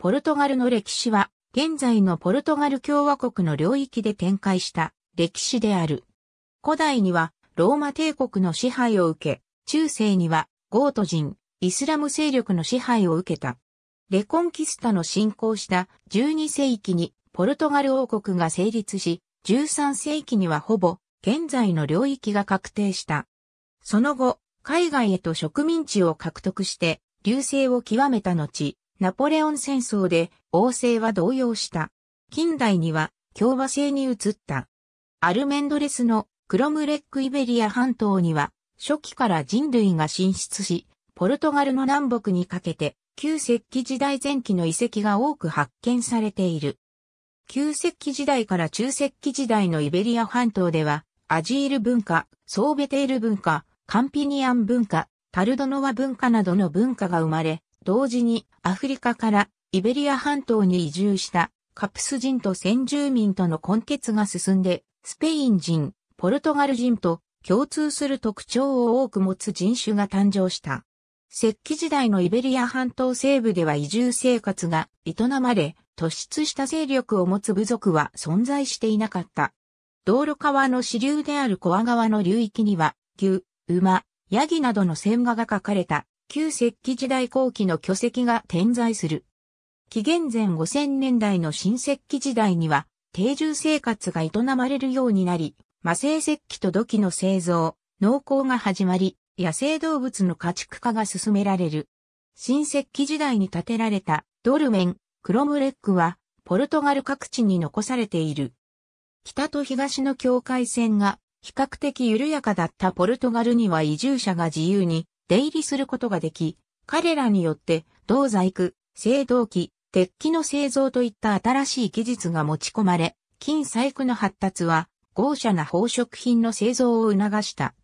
ポルトガルの歴史は、現在のポルトガル共和国の領域で展開した歴史である。古代には、ローマ帝国の支配を受け、中世には、ゴート人、イスラム勢力の支配を受けた。レコンキスタの進行した12世紀にポルトガル王国が成立し、13世紀にはほぼ現在の領域が確定した。その後、海外へと植民地を獲得して、流星を極めた後、ナポレオン戦争で王政は動揺した。近代には共和制に移った。アルメンドレスのクロムレックイベリア半島には初期から人類が進出し、ポルトガルの南北にかけて旧石器時代前期の遺跡が多く発見されている。旧石器時代から中石器時代のイベリア半島では、アジール文化、ソーベテール文化、カンピニアン文化、タルドノワ文化などの文化が生まれ、同時にアフリカからイベリア半島に移住したカプス人と先住民との混血が進んで、スペイン人、ポルトガル人と共通する特徴を多く持つ人種が誕生した。石器時代のイベリア半島西部では移住生活が営まれ、突出した勢力を持つ部族は存在していなかった。道路川の支流であるコア川の流域には、牛、馬、ヤギなどの線画が描かれた旧石器時代後期の巨石が点在する。紀元前5000年代の新石器時代には定住生活が営まれるようになり、魔生石器と土器の製造、農耕が始まり、野生動物の家畜化が進められる。新石器時代に建てられたドルメン、クロムレックはポルトガル各地に残されている。北と東の境界線が比較的緩やかだったポルトガルには移住者が自由に出入りすることができ、彼らによって銅細工、青銅器、鉄器の製造といった新しい技術が持ち込まれ、金細工の発達は豪奢な宝飾品の製造を促した。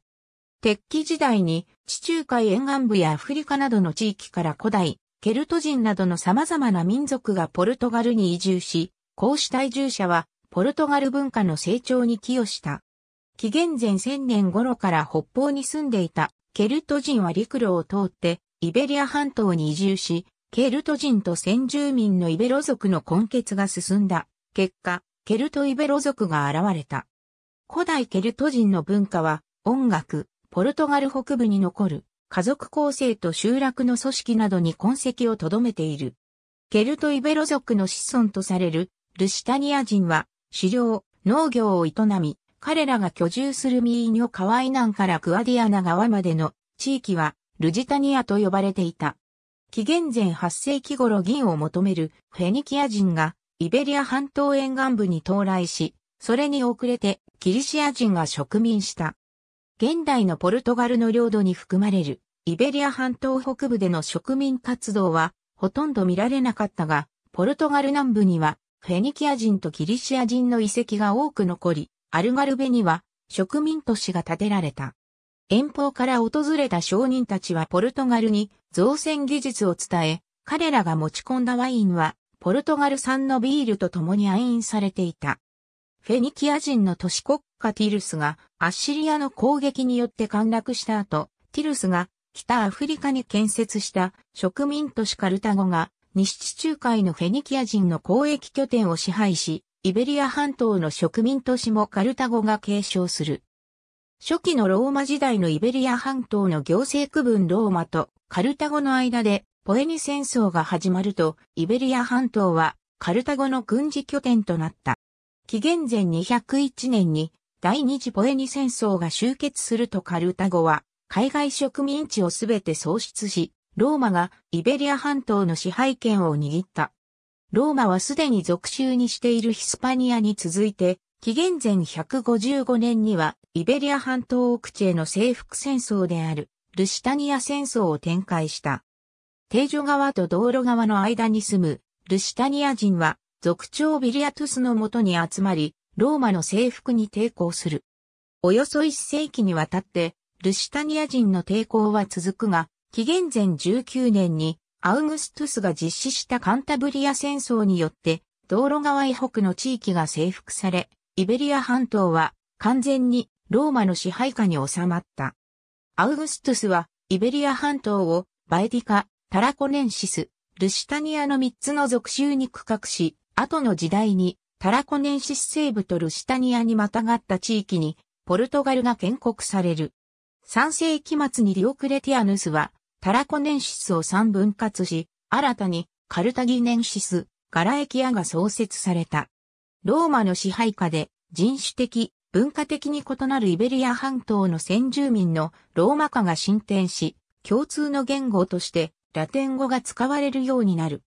鉄器時代に地中海沿岸部やアフリカなどの地域から古代、ケルト人などの様々な民族がポルトガルに移住し、こうした移住者はポルトガル文化の成長に寄与した。紀元前1000年頃から北方に住んでいたケルト人は陸路を通ってイベリア半島に移住し、ケルト人と先住民のイベロ族の根結が進んだ。結果、ケルトイベロ族が現れた。古代ケルト人の文化は音楽、ポルトガル北部に残る家族構成と集落の組織などに痕跡を留めている。ケルトイベロ族の子孫とされるルシタニア人は狩猟、農業を営み、彼らが居住するミーニョ川以南からクアディアナ川までの地域はルジタニアと呼ばれていた。紀元前8世紀頃銀を求めるフェニキア人がイベリア半島沿岸部に到来し、それに遅れてギリシア人が植民した。現代のポルトガルの領土に含まれるイベリア半島北部での植民活動はほとんど見られなかったが、ポルトガル南部にはフェニキア人とギリシア人の遺跡が多く残り、アルガルベには植民都市が建てられた。遠方から訪れた商人たちはポルトガルに造船技術を伝え、彼らが持ち込んだワインはポルトガル産のビールと共に愛飲されていた。フェニキア人の都市国家ティルスがアッシリアの攻撃によって陥落した後、ティルスが北アフリカに建設した植民都市カルタゴが西地中海のフェニキア人の交易拠点を支配し、イベリア半島の植民都市もカルタゴが継承する。初期のローマ時代のイベリア半島の行政区分ローマとカルタゴの間でポエニ戦争が始まると、イベリア半島はカルタゴの軍事拠点となった。紀元前201年に第二次ポエニ戦争が終結するとカルタゴは海外植民地をすべて喪失し、ローマがイベリア半島の支配権を握った。ローマはすでに属州にしているヒスパニアに続いて、紀元前155年には、イベリア半島奥地への征服戦争である、ルシタニア戦争を展開した。定女川と道路川の間に住む、ルシタニア人は、族長ビリアトゥスのもとに集まり、ローマの征服に抵抗する。およそ一世紀にわたって、ルシタニア人の抵抗は続くが、紀元前19年にアウグストゥスが実施したカンタブリア戦争によって、道路川以北の地域が征服され、イベリア半島は完全にローマの支配下に収まった。アウグストゥスはイベリア半島をバエティカ、タラコネンシス、ルシタニアの3つの属州に区画し、後の時代にタラコネンシス西部とルシタニアにまたがった地域にポルトガルが建国される。3世紀末にディオクレティアヌスはタラコネンシスを3分割し、新たにカルタギネンシス、ガラエキアが創設された。ローマの支配下で人種的、文化的に異なるイベリア半島の先住民のローマ化が進展し、共通の言語としてラテン語が使われるようになる。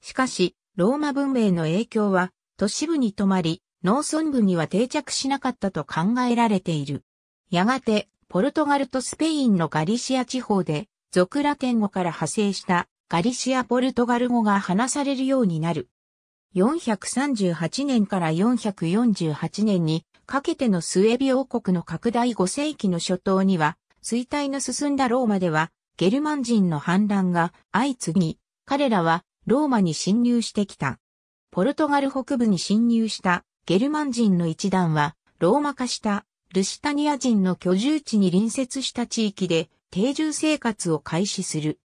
しかし、ローマ文明の影響は都市部に止まり、農村部には定着しなかったと考えられている。やがて、ポルトガルとスペインのガリシア地方で、俗ラテン語から派生したガリシア・ポルトガル語が話されるようになる。438年から448年にかけてのスエビ王国の拡大5世紀の初頭には、衰退の進んだローマでは、ゲルマン人の反乱が相次ぎ、彼らはローマに侵入してきた。ポルトガル北部に侵入したゲルマン人の一団は、ローマ化したルシタニア人の居住地に隣接した地域で定住生活を開始する。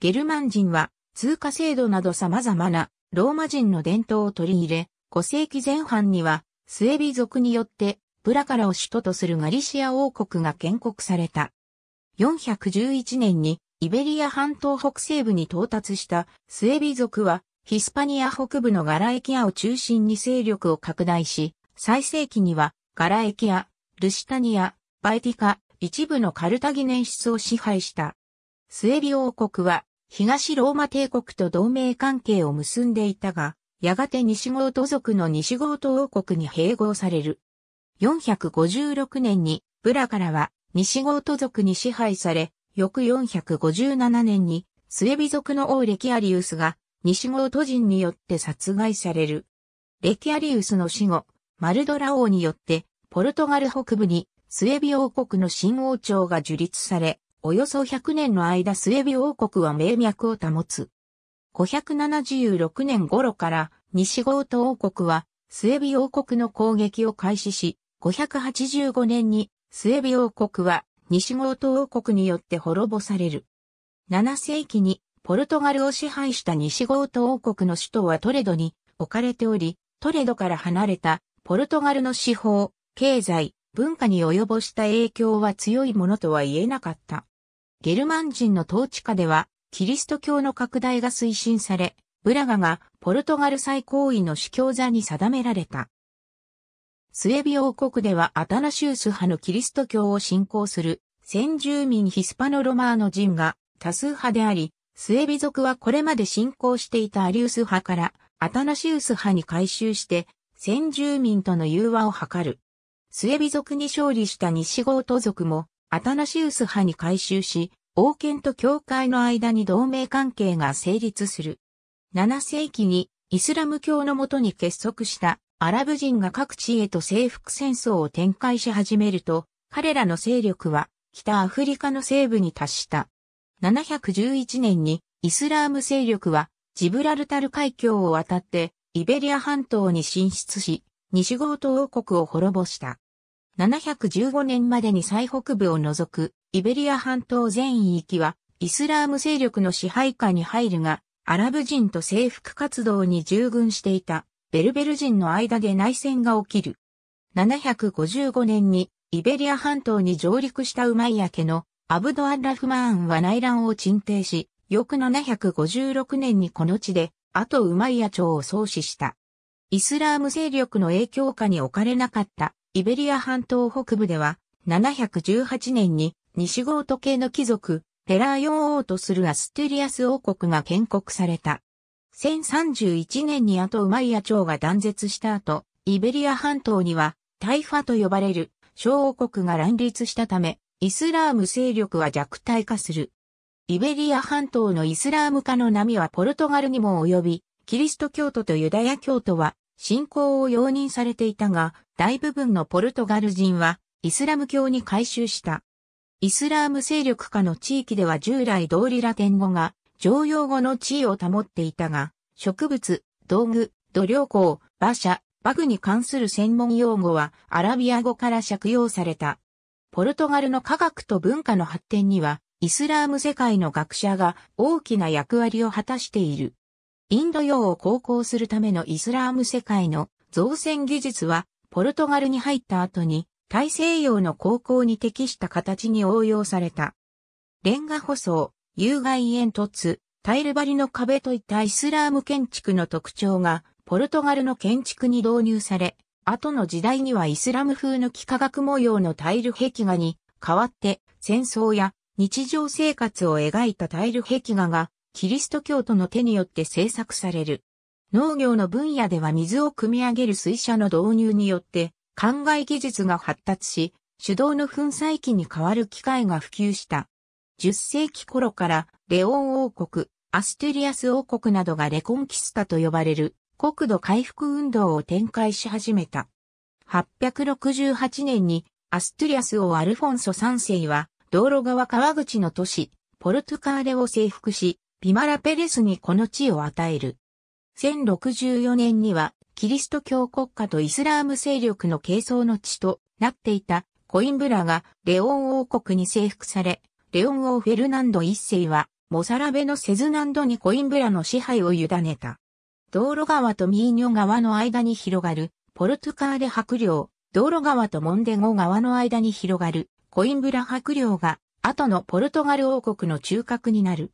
ゲルマン人は通貨制度など様々なローマ人の伝統を取り入れ、5世紀前半にはスエビ族によってブラカラを首都とするガリシア王国が建国された。411年にイベリア半島北西部に到達したスエビ族はヒスパニア北部のガラエキアを中心に勢力を拡大し、最盛期にはガラエキア、ルシタニア、バエティカ、一部のカルタギネンシスを支配した。スエビ王国は東ローマ帝国と同盟関係を結んでいたが、やがて西ゴート族の西ゴート王国に併合される。456年にブラガは西ゴート族に支配され、翌457年にスエビ族の王レキアリウスが西ゴート人によって殺害される。レキアリウスの死後、マルドラ王によってポルトガル北部にスエビ王国の新王朝が樹立され、およそ100年の間スエビ王国は命脈を保つ。576年頃から西ゴート王国はスエビ王国の攻撃を開始し、585年にスエビ王国は西ゴート王国によって滅ぼされる。7世紀にポルトガルを支配した西ゴート王国の首都はトレドに置かれており、トレドから離れたポルトガルの司法、経済、文化に及ぼした影響は強いものとは言えなかった。ゲルマン人の統治下では、キリスト教の拡大が推進され、ブラガがポルトガル最高位の司教座に定められた。スエビ王国ではアタナシウス派のキリスト教を信仰する先住民ヒスパノロマーノ人が多数派であり、スエビ族はこれまで信仰していたアリウス派からアタナシウス派に改宗して先住民との融和を図る。スエビ族に勝利した西ゴー族もアタナシウス派に改宗し、王権と教会の間に同盟関係が成立する。7世紀にイスラム教のもとに結束したアラブ人が各地へと征服戦争を展開し始めると、彼らの勢力は北アフリカの西部に達した。711年にイスラーム勢力はジブラルタル海峡を渡ってイベリア半島に進出し、西ゴート王国を滅ぼした。715年までに最北部を除くイベリア半島全域はイスラーム勢力の支配下に入るが、アラブ人と征服活動に従軍していたベルベル人の間で内戦が起きる。755年にイベリア半島に上陸したウマイヤ家のアブドアッラフマーンは内乱を鎮定し、翌756年にこの地で、後ウマイヤ朝を創始した。イスラーム勢力の影響下に置かれなかったイベリア半島北部では、718年に西ゴート系の貴族、ペラーヨを王とするアストゥリアス王国が建国された。1031年に後ウマイヤ朝が断絶した後、イベリア半島には、タイファと呼ばれる小王国が乱立したため、イスラーム勢力は弱体化する。イベリア半島のイスラーム化の波はポルトガルにも及び、キリスト教徒とユダヤ教徒は信仰を容認されていたが、大部分のポルトガル人はイスラム教に改宗した。イスラーム勢力下の地域では従来通りラテン語が常用語の地位を保っていたが、植物、道具、土量工、馬車、バグに関する専門用語はアラビア語から借用された。ポルトガルの科学と文化の発展には、イスラーム世界の学者が大きな役割を果たしている。インド洋を航行するためのイスラーム世界の造船技術は、ポルトガルに入った後に、大西洋の航行に適した形に応用された。レンガ舗装、有害煙突、タイル張りの壁といったイスラーム建築の特徴が、ポルトガルの建築に導入され、後の時代にはイスラム風の幾何学模様のタイル壁画に代わって戦争や日常生活を描いたタイル壁画がキリスト教徒の手によって制作される。農業の分野では水を汲み上げる水車の導入によって、灌漑技術が発達し、手動の粉砕機に変わる機械が普及した。10世紀頃からレオン王国、アステリアス王国などがレコンキスタと呼ばれる国土回復運動を展開し始めた。868年にアストゥリアス王アルフォンソ3世はドウロ川河口の都市ポルトゥカーレを征服しヴィマラ・ペレスにこの地を与える。1064年には、キリスト教国家とイスラーム勢力の係争の地となっていたコインブラがレオン王国に征服され、レオン王フェルナンド一世は、モサラベのセズナンドにコインブラの支配を委ねた。道路川とミーニョ川の間に広がる、ポルトカーレ白領、道路川とモンデゴ川の間に広がる、コインブラ白領が、後のポルトガル王国の中核になる。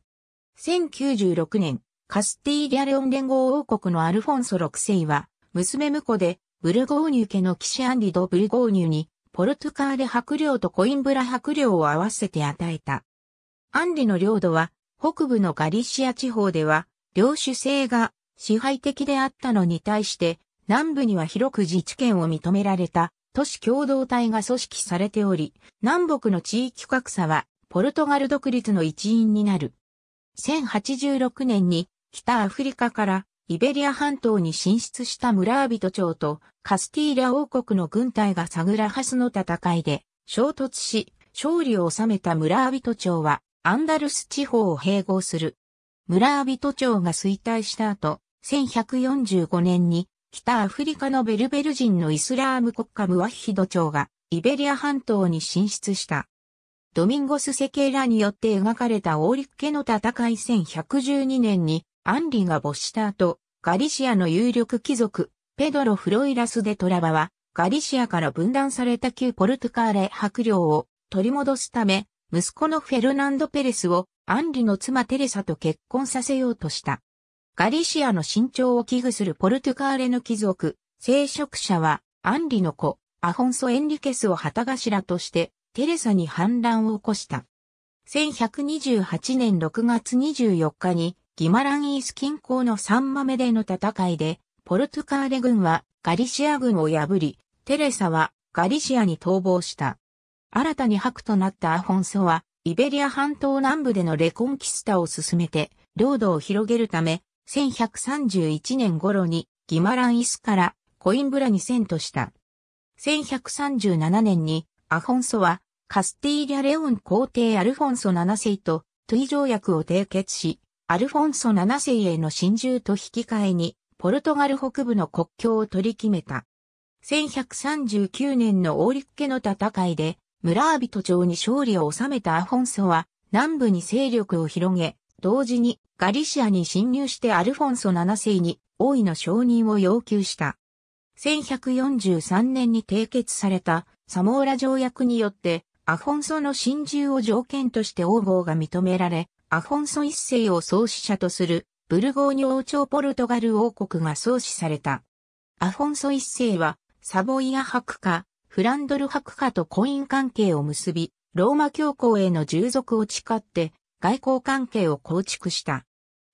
1096年、カスティーリャレオン連合王国のアルフォンソ6世は、娘婿で、ブルゴーニュ家の騎士アンリド・ブルゴーニュに、ポルトカーレ白領とコインブラ白領を合わせて与えた。アンリの領土は、北部のガリシア地方では、領主制が支配的であったのに対して、南部には広く自治権を認められた都市共同体が組織されており、南北の地域格差はポルトガル独立の一因になる。1086年に北アフリカからイベリア半島に進出した村人町とカスティーリャ王国の軍隊がサグラハスの戦いで衝突し勝利を収めた村人町はアンダルス地方を併合する。村人町が衰退した後、1145年に北アフリカのベルベル人のイスラーム国家ムワヒド町がイベリア半島に進出した。ドミンゴス・セケーラによって描かれたオーリッケの戦い1112年にアンリが没した後、ガリシアの有力貴族、ペドロ・フロイラス・デ・トラバは、ガリシアから分断された旧ポルトカーレ白領を取り戻すため、息子のフェルナンド・ペレスをアンリの妻テレサと結婚させようとした。ガリシアの伸長を危惧するポルトカーレの貴族、聖職者は、アンリの子、アホンソ・エンリケスを旗頭として、テレサに反乱を起こした。1128年6月24日にギマランイース近郊のサンマメでの戦いで、ポルトカーレ軍はガリシア軍を破り、テレサはガリシアに逃亡した。新たに伯となったアフォンソは、イベリア半島南部でのレコンキスタを進めて、領土を広げるため、1131年頃にギマランイスからコインブラに遷都した。1137年にアフォンソはカスティーリャレオン皇帝アルフォンソ7世とトゥイ条約を締結し、アルフォンソ7世への臣従と引き換えに、ポルトガル北部の国境を取り決めた。1139年のオーリッケの戦いで、村人町に勝利を収めたアフォンソは、南部に勢力を広げ、同時にガリシアに侵入してアルフォンソ7世に王位の承認を要求した。1143年に締結されたサモーラ条約によって、アフォンソの侵入を条件として王号が認められ、アフォンソ一世を創始者とするブルゴーニュ王朝ポルトガル王国が創始された。アフォンソ一世は、サボイア伯家、フランドル伯家と婚姻関係を結び、ローマ教皇への従属を誓って外交関係を構築した。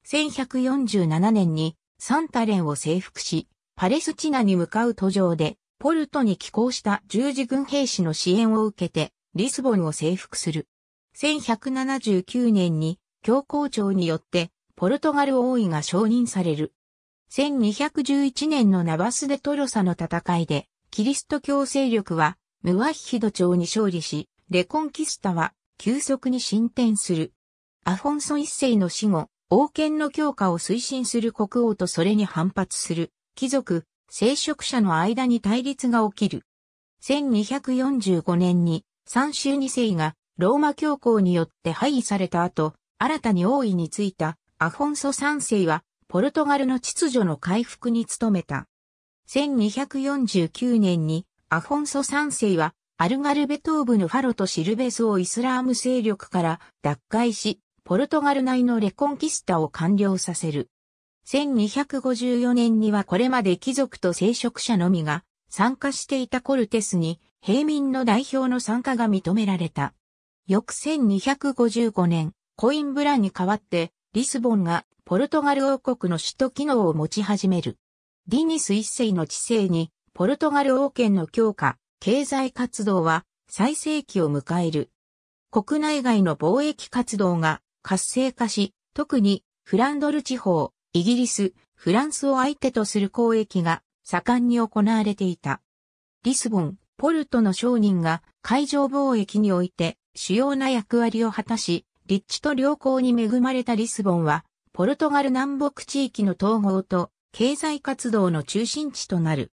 1147年にサンタレンを征服し、パレスチナに向かう途上でポルトに寄港した十字軍兵士の支援を受けて、リスボンを征服する。1179年に、教皇庁によって、ポルトガル王位が承認される。1211年のナバスデトロサの戦いで、キリスト教勢力は、ムワッヒド朝に勝利し、レコンキスタは、急速に進展する。アフォンソ一世の死後、王権の強化を推進する国王とそれに反発する貴族、聖職者の間に対立が起きる。1245年に三州二世がローマ教皇によって廃位された後、新たに王位についたアフォンソ3世は、ポルトガルの秩序の回復に努めた。1249年に、アフォンソ3世は、アルガルベ東部のファロとシルベスをイスラーム勢力から奪回し、ポルトガル内のレコンキスタを完了させる。1254年にはこれまで貴族と聖職者のみが参加していたコルテスに平民の代表の参加が認められた。翌1255年、コインブラに代わってリスボンがポルトガル王国の首都機能を持ち始める。ディニス一世の治世にポルトガル王権の強化、経済活動は最盛期を迎える。国内外の貿易活動が活性化し、特にフランドル地方、イギリス、フランスを相手とする交易が盛んに行われていた。リスボン、ポルトの商人が海上貿易において主要な役割を果たし、立地と良好に恵まれたリスボンは、ポルトガル南北地域の統合と経済活動の中心地となる。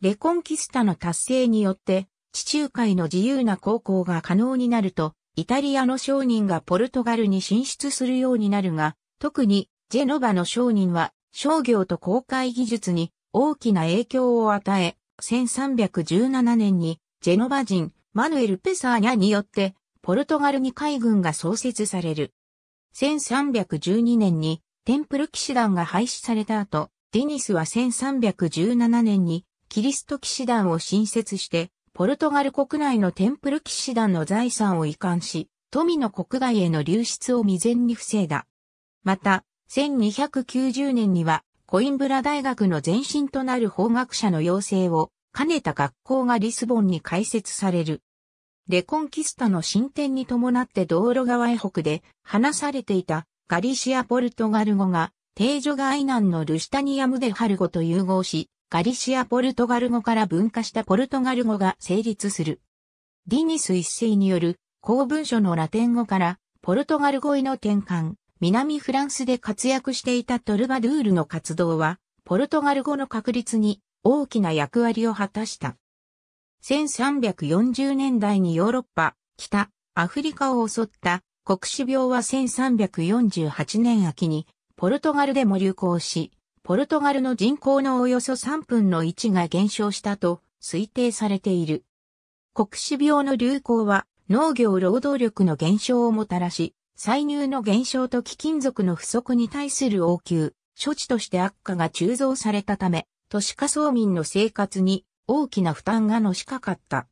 レコンキスタの達成によって、地中海の自由な航行が可能になると、イタリアの商人がポルトガルに進出するようになるが、特にジェノバの商人は商業と航海技術に大きな影響を与え、1317年にジェノバ人マヌエル・ペサーニャによってポルトガルに海軍が創設される。1312年にテンプル騎士団が廃止された後、ディニスは1317年にキリスト騎士団を新設して、ポルトガル国内のテンプル騎士団の財産を移管し、富の国外への流出を未然に防いだ。また、1290年には、コインブラ大学の前身となる法学者の養成を兼ねた学校がリスボンに開設される。レコンキスタの進展に伴って道路側へ北で話されていたガリシア・ポルトガル語が定女外南のルシタニアムデハル語と融合し、ガリシア・ポルトガル語から分化したポルトガル語が成立する。ディニス一世による公文書のラテン語からポルトガル語への転換、南フランスで活躍していたトルバドゥールの活動は、ポルトガル語の確立に大きな役割を果たした。1340年代にヨーロッパ、北、アフリカを襲った黒死病は1348年秋にポルトガルでも流行し、ポルトガルの人口のおよそ3分の1が減少したと推定されている。黒死病の流行は農業労働力の減少をもたらし、歳入の減少と貴金属の不足に対する応急、処置として悪化が鋳造されたため、都市化村民の生活に大きな負担がのしかかった。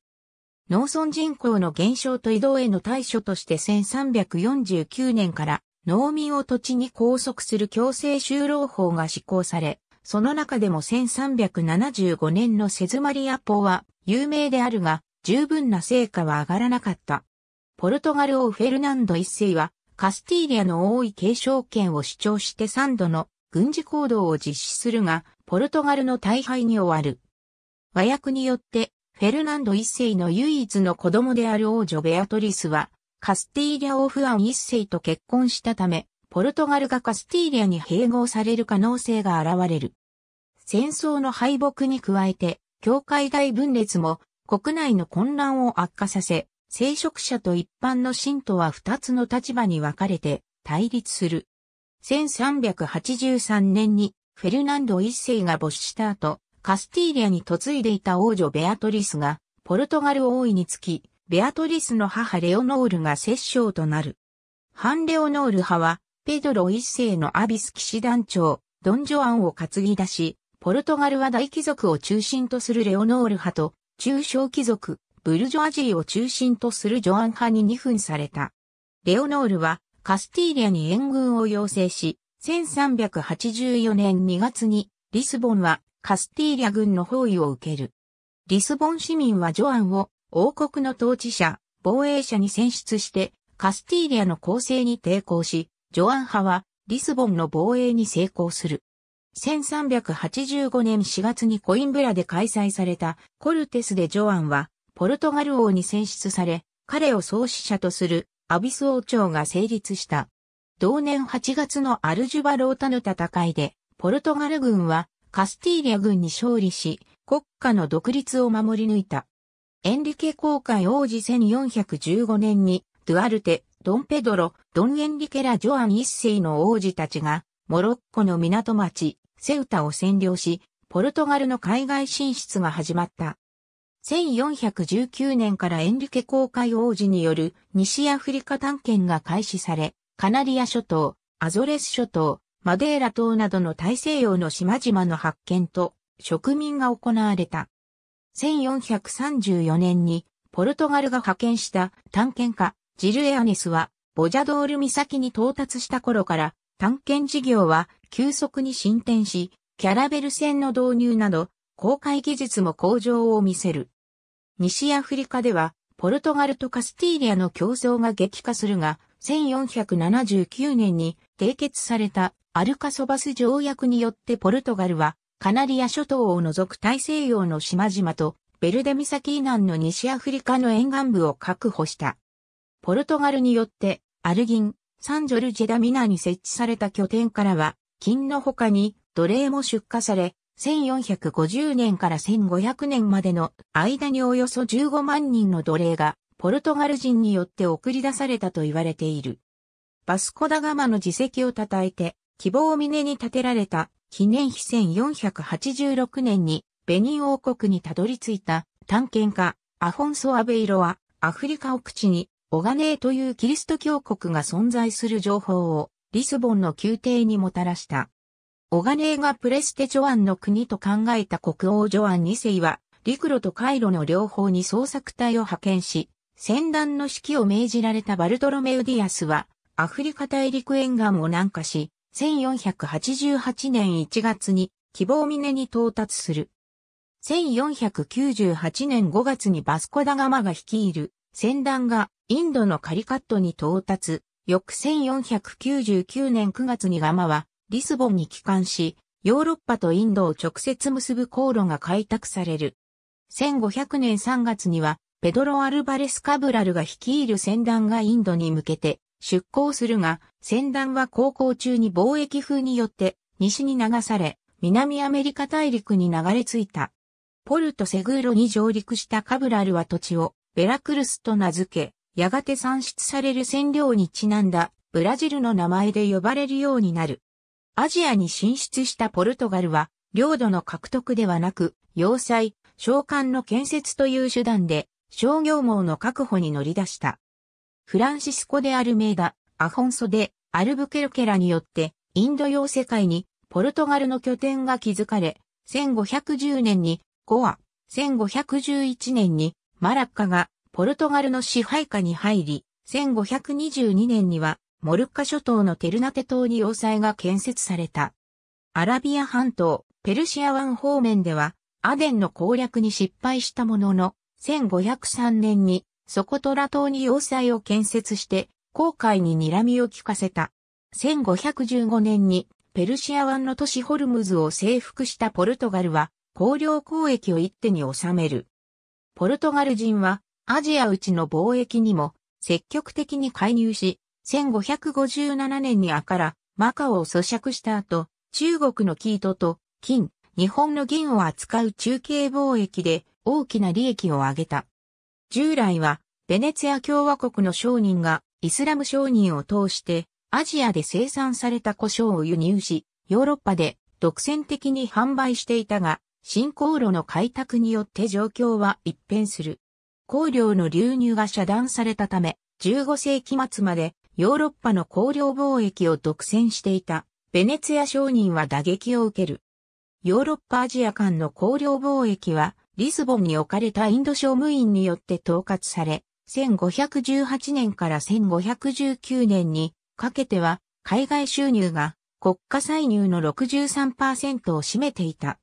農村人口の減少と移動への対処として1349年から農民を土地に拘束する強制就労法が施行され、その中でも1375年のセズマリア法は有名であるが、十分な成果は上がらなかった。ポルトガル王フェルナンド一世は、カスティーリアの王位継承権を主張して3度の軍事行動を実施するが、ポルトガルの大敗に終わる。和訳によって、フェルナンド一世の唯一の子供である王女ベアトリスは、カスティーリャオフアン一世と結婚したため、ポルトガルがカスティーリャに併合される可能性が現れる。戦争の敗北に加えて、教会大分裂も国内の混乱を悪化させ、聖職者と一般の信徒は二つの立場に分かれて対立する。1383年にフェルナンド一世が没した後、カスティーリアに嫁いでいた王女ベアトリスが、ポルトガル王位につき、ベアトリスの母レオノールが摂政となる。ハンレオノール派は、ペドロ一世のアビス騎士団長、ドンジョアンを担ぎ出し、ポルトガルは大貴族を中心とするレオノール派と、中小貴族、ブルジョアジーを中心とするジョアン派に二分された。レオノールは、カスティーリアに援軍を要請し、1384年2月に、リスボンはカスティーリャ軍の包囲を受ける。リスボン市民はジョアンを王国の統治者、防衛者に選出して、カスティーリャの攻勢に抵抗し、ジョアン派はリスボンの防衛に成功する。1385年4月にコインブラで開催されたコルテスでジョアンはポルトガル王に選出され、彼を創始者とするアビス王朝が成立した。同年8月のアルジュバロータの戦いで、ポルトガル軍はカスティーリャ軍に勝利し、国家の独立を守り抜いた。エンリケ公海王子1415年にドゥアルテ、ドンペドロ、ドンエンリケラ・ジョアン一世の王子たちが、モロッコの港町、セウタを占領し、ポルトガルの海外進出が始まった。1419年からエンリケ公海王子による西アフリカ探検が開始され、カナリア諸島、アゾレス諸島、マデーラ島などの大西洋の島々の発見と植民が行われた。1434年にポルトガルが派遣した探検家ジルエアネスはボジャドール岬に到達した頃から探検事業は急速に進展し、キャラベル船の導入など航海技術も向上を見せる。西アフリカではポルトガルとカスティーリアの競争が激化するが、1479年に締結されたアルカソバス条約によってポルトガルはカナリア諸島を除く大西洋の島々とベルデ岬以南の西アフリカの沿岸部を確保した。ポルトガルによってアルギン、サンジョルジェダミナに設置された拠点からは金の他に奴隷も出荷され、1450年から1500年までの間におよそ15万人の奴隷がポルトガル人によって送り出されたと言われている。バスコダガマの自責を称えて希望峰に建てられた記念碑1486年にベニン王国にたどり着いた探検家アフォンソ・アベイロはアフリカ奥地にオガネーというキリスト教国が存在する情報をリスボンの宮廷にもたらした。オガネーがプレステジョアンの国と考えた国王ジョアン2世は陸路と海路の両方に捜索隊を派遣し、戦団の指揮を命じられたバルトロメウディアスはアフリカ大陸沿岸を南下し、1488年1月に希望峰に到達する。1498年5月にバスコダガマが率いる船団がインドのカリカットに到達。翌1499年9月にガマはリスボンに帰還し、ヨーロッパとインドを直接結ぶ航路が開拓される。1500年3月にはペドロ・アルバレス・カブラルが率いる船団がインドに向けて出港するが、船団は航行中に貿易風によって西に流され、南アメリカ大陸に流れ着いた。ポルトセグーロに上陸したカブラルは土地をベラクルスと名付け、やがて産出される染料にちなんだブラジルの名前で呼ばれるようになる。アジアに進出したポルトガルは、領土の獲得ではなく、要塞、商館の建設という手段で、商業網の確保に乗り出した。フランシスコ・デ・アルメイダ、アフォンソ・デ・アルブケルケラによって、インド洋世界にポルトガルの拠点が築かれ、1510年にゴア、1511年にマラッカがポルトガルの支配下に入り、1522年にはモルッカ諸島のテルナテ島に要塞が建設された。アラビア半島、ペルシア湾方面では、アデンの攻略に失敗したものの、1503年にソコトラ島に要塞を建設して、航海に睨みを利かせた。1515年にペルシア湾の都市ホルムズを征服したポルトガルは、工業交易を一手に収める。ポルトガル人は、アジア内の貿易にも積極的に介入し、1557年にアカラ、マカオを咀嚼した後、中国のキートと金、日本の銀を扱う中継貿易で大きな利益を上げた。従来は、ベネツィア共和国の商人がイスラム商人を通してアジアで生産された胡椒を輸入し、ヨーロッパで独占的に販売していたが、新航路の開拓によって状況は一変する。香料の流入が遮断されたため、15世紀末までヨーロッパの香料貿易を独占していたベネツィア商人は打撃を受ける。ヨーロッパアジア間の香料貿易はリスボンに置かれたインド商務員によって統括され、1518年から1519年にかけては海外収入が国家歳入の63%を占めていた。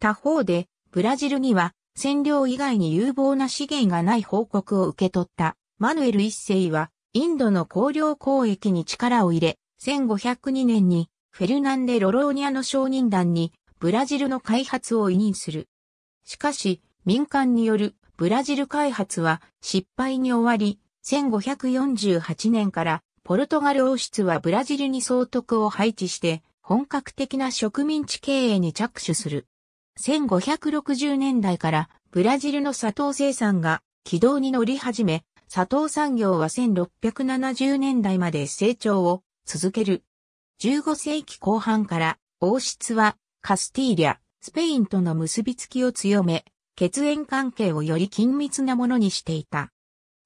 他方で、ブラジルには占領以外に有望な資源がない報告を受け取ったマヌエル一世はインドの香料交易に力を入れ、1502年にフェルナンデ・ロローニャの商人団にブラジルの開発を委任する。しかし、民間によるブラジル開発は失敗に終わり、1548年からポルトガル王室はブラジルに総督を配置して本格的な植民地経営に着手する。1560年代からブラジルの砂糖生産が軌道に乗り始め、砂糖産業は1670年代まで成長を続ける。15世紀後半から王室はカスティーリャ、スペインとの結びつきを強め、血縁関係をより緊密なものにしていた。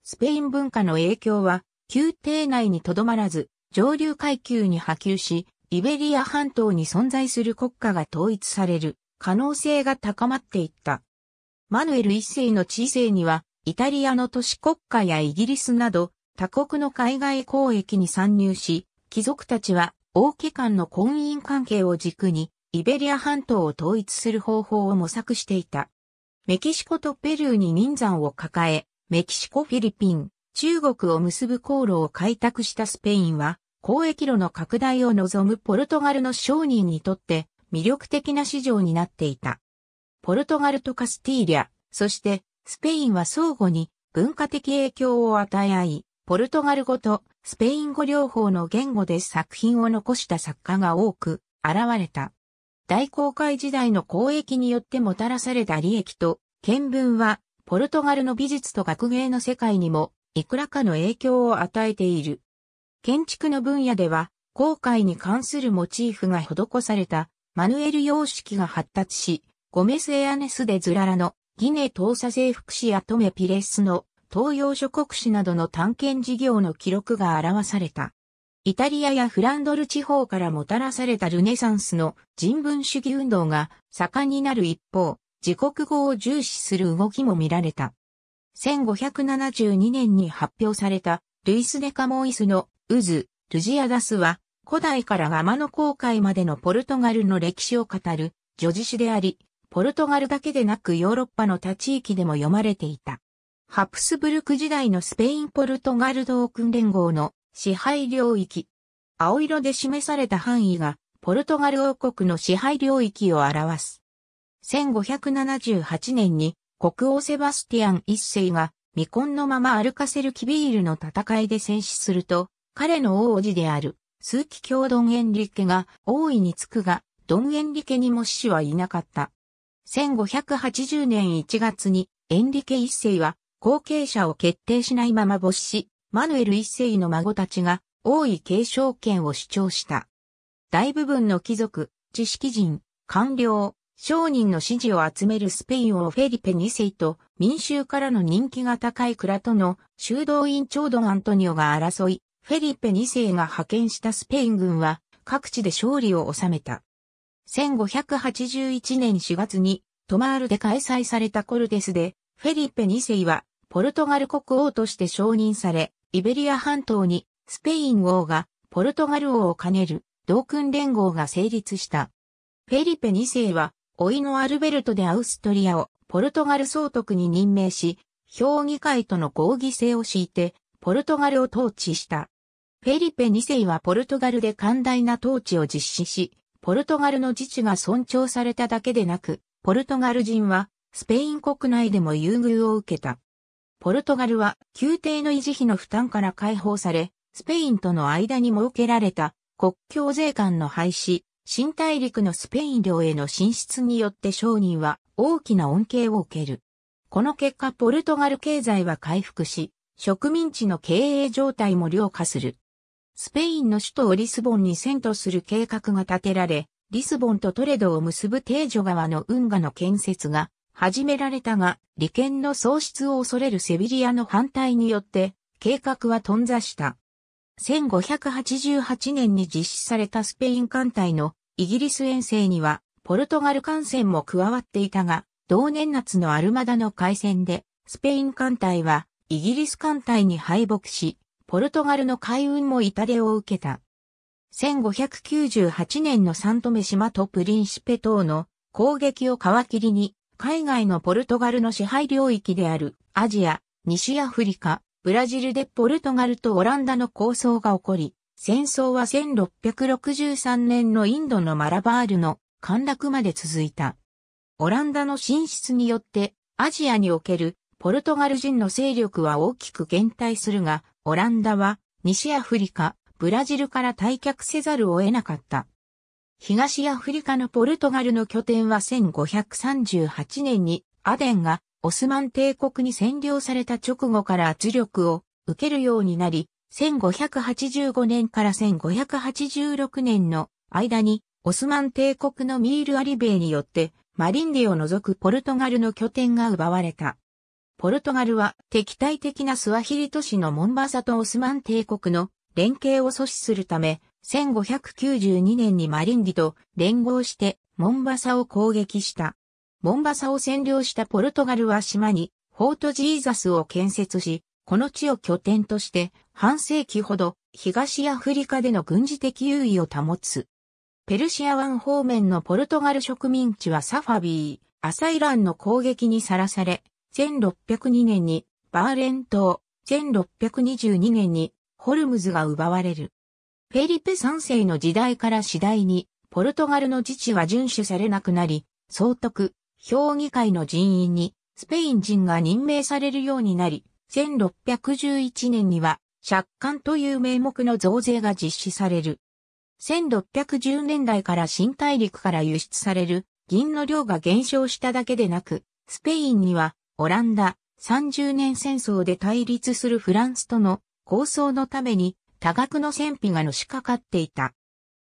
スペイン文化の影響は宮廷内にとどまらず上流階級に波及し、イベリア半島に存在する国家が統一される可能性が高まっていった。マヌエル一世の知性には、イタリアの都市国家やイギリスなど他国の海外交易に参入し、貴族たちは王家間の婚姻関係を軸にイベリア半島を統一する方法を模索していた。メキシコとペルーに民山を抱え、メキシコ、フィリピン、中国を結ぶ航路を開拓したスペインは、交易路の拡大を望むポルトガルの商人にとって魅力的な市場になっていた。ポルトガルとカスティーリャ、そしてスペインは相互に文化的影響を与え合い、ポルトガル語とスペイン語両方の言語で作品を残した作家が多く現れた。大航海時代の交易によってもたらされた利益と見聞は、ポルトガルの美術と学芸の世界にもいくらかの影響を与えている。建築の分野では、航海に関するモチーフが施されたマヌエル様式が発達し、ゴメスエアネスでズララのギネ東査制服士やトメピレスの東洋諸国史などの探検事業の記録が表された。イタリアやフランドル地方からもたらされたルネサンスの人文主義運動が盛んになる一方、自国語を重視する動きも見られた。1572年に発表されたルイス・デカモイスの渦、ルジアダスは古代からガマの航海までのポルトガルの歴史を語る女児詩であり、ポルトガルだけでなくヨーロッパの他地域でも読まれていた。ハプスブルク時代のスペイン・ポルトガル同訓連合の支配領域。青色で示された範囲がポルトガル王国の支配領域を表す。1578年に国王セバスティアン一世が未婚のままアルカセル・キビールの戦いで戦死すると、彼の王子である数奇教ドンエンリケが王位につくが、ドンエンリケにも死死はいなかった。1580年1月にエンリケ一世は後継者を決定しないまま没し、マヌエル一世の孫たちが王位継承権を主張した。大部分の貴族、知識人、官僚、商人の支持を集めるスペイン王フェリペ2世と民衆からの人気が高い蔵との修道院長ドンアントニオが争い、フェリペ2世が派遣したスペイン軍は各地で勝利を収めた。1581年4月にトマールで開催されたコルテスでフェリペ2世はポルトガル国王として承認され、イベリア半島にスペイン王がポルトガル王を兼ねる同訓連合が成立した。フェリペ2世は、老いのアルベルトでアウストリアをポルトガル総督に任命し、評議会との合議制を敷いて、ポルトガルを統治した。フェリペ2世はポルトガルで寛大な統治を実施し、ポルトガルの自治が尊重されただけでなく、ポルトガル人はスペイン国内でも優遇を受けた。ポルトガルは宮廷の維持費の負担から解放され、スペインとの間に設けられた国境税関の廃止、新大陸のスペイン領への進出によって商人は大きな恩恵を受ける。この結果ポルトガル経済は回復し、植民地の経営状態も良化する。スペインの首都をリスボンに遷都する計画が立てられ、リスボンとトレドを結ぶ定女川の運河の建設が始められたが、利権の喪失を恐れるセビリアの反対によって、計画は頓挫した。1588年に実施されたスペイン艦隊のイギリス遠征には、ポルトガル艦船も加わっていたが、同年夏のアルマダの海戦で、スペイン艦隊はイギリス艦隊に敗北し、ポルトガルの海運も痛手を受けた。1598年のサントメ島とプリンシペ島の攻撃を皮切りに、海外のポルトガルの支配領域であるアジア、西アフリカ、ブラジルでポルトガルとオランダの構想が起こり、戦争は1663年のインドのマラバールの陥落まで続いた。オランダの進出によってアジアにおけるポルトガル人の勢力は大きく減退するが、オランダは西アフリカ、ブラジルから退却せざるを得なかった。東アフリカのポルトガルの拠点は1538年にアデンがオスマン帝国に占領された直後から圧力を受けるようになり、1585年から1586年の間にオスマン帝国のミール・アリベイによってマリンディを除くポルトガルの拠点が奪われた。ポルトガルは敵対的なスワヒリ都市のモンバサとオスマン帝国の連携を阻止するため、1592年にマリンディと連合してモンバサを攻撃した。モンバサを占領したポルトガルは島にフォートジーザスを建設し、この地を拠点として半世紀ほど東アフリカでの軍事的優位を保つ。ペルシア湾方面のポルトガル植民地はサファビー、アサイランの攻撃にさらされ、1602年にバーレン島、1622年にホルムズが奪われる。フェリペ3世の時代から次第にポルトガルの自治は遵守されなくなり、総督、評議会の人員にスペイン人が任命されるようになり、1611年には借款という名目の増税が実施される。1610年代から新大陸から輸出される銀の量が減少しただけでなく、スペインにはオランダ30年戦争で対立するフランスとの構想のために多額の戦費がのしかかっていた。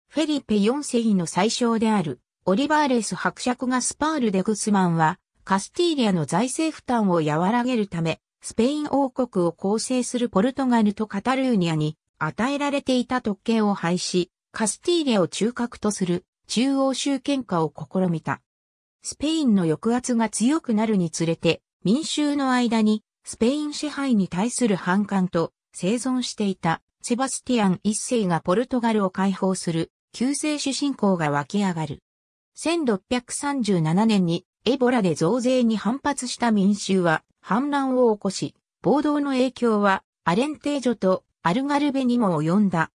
フェリペ4世の最小であるオリバーレス伯爵がスパールでグスマンは、カスティーリアの財政負担を和らげるため、スペイン王国を構成するポルトガルとカタルーニャに与えられていた特権を廃止、カスティーリアを中核とする中央集権化を試みた。スペインの抑圧が強くなるにつれて、民衆の間にスペイン支配に対する反感と生存していたセバスティアン一世がポルトガルを解放する救世主信仰が湧き上がる。1637年にエボラで増税に反発した民衆は反乱を起こし、暴動の影響はアレンテージョとアルガルベにも及んだ。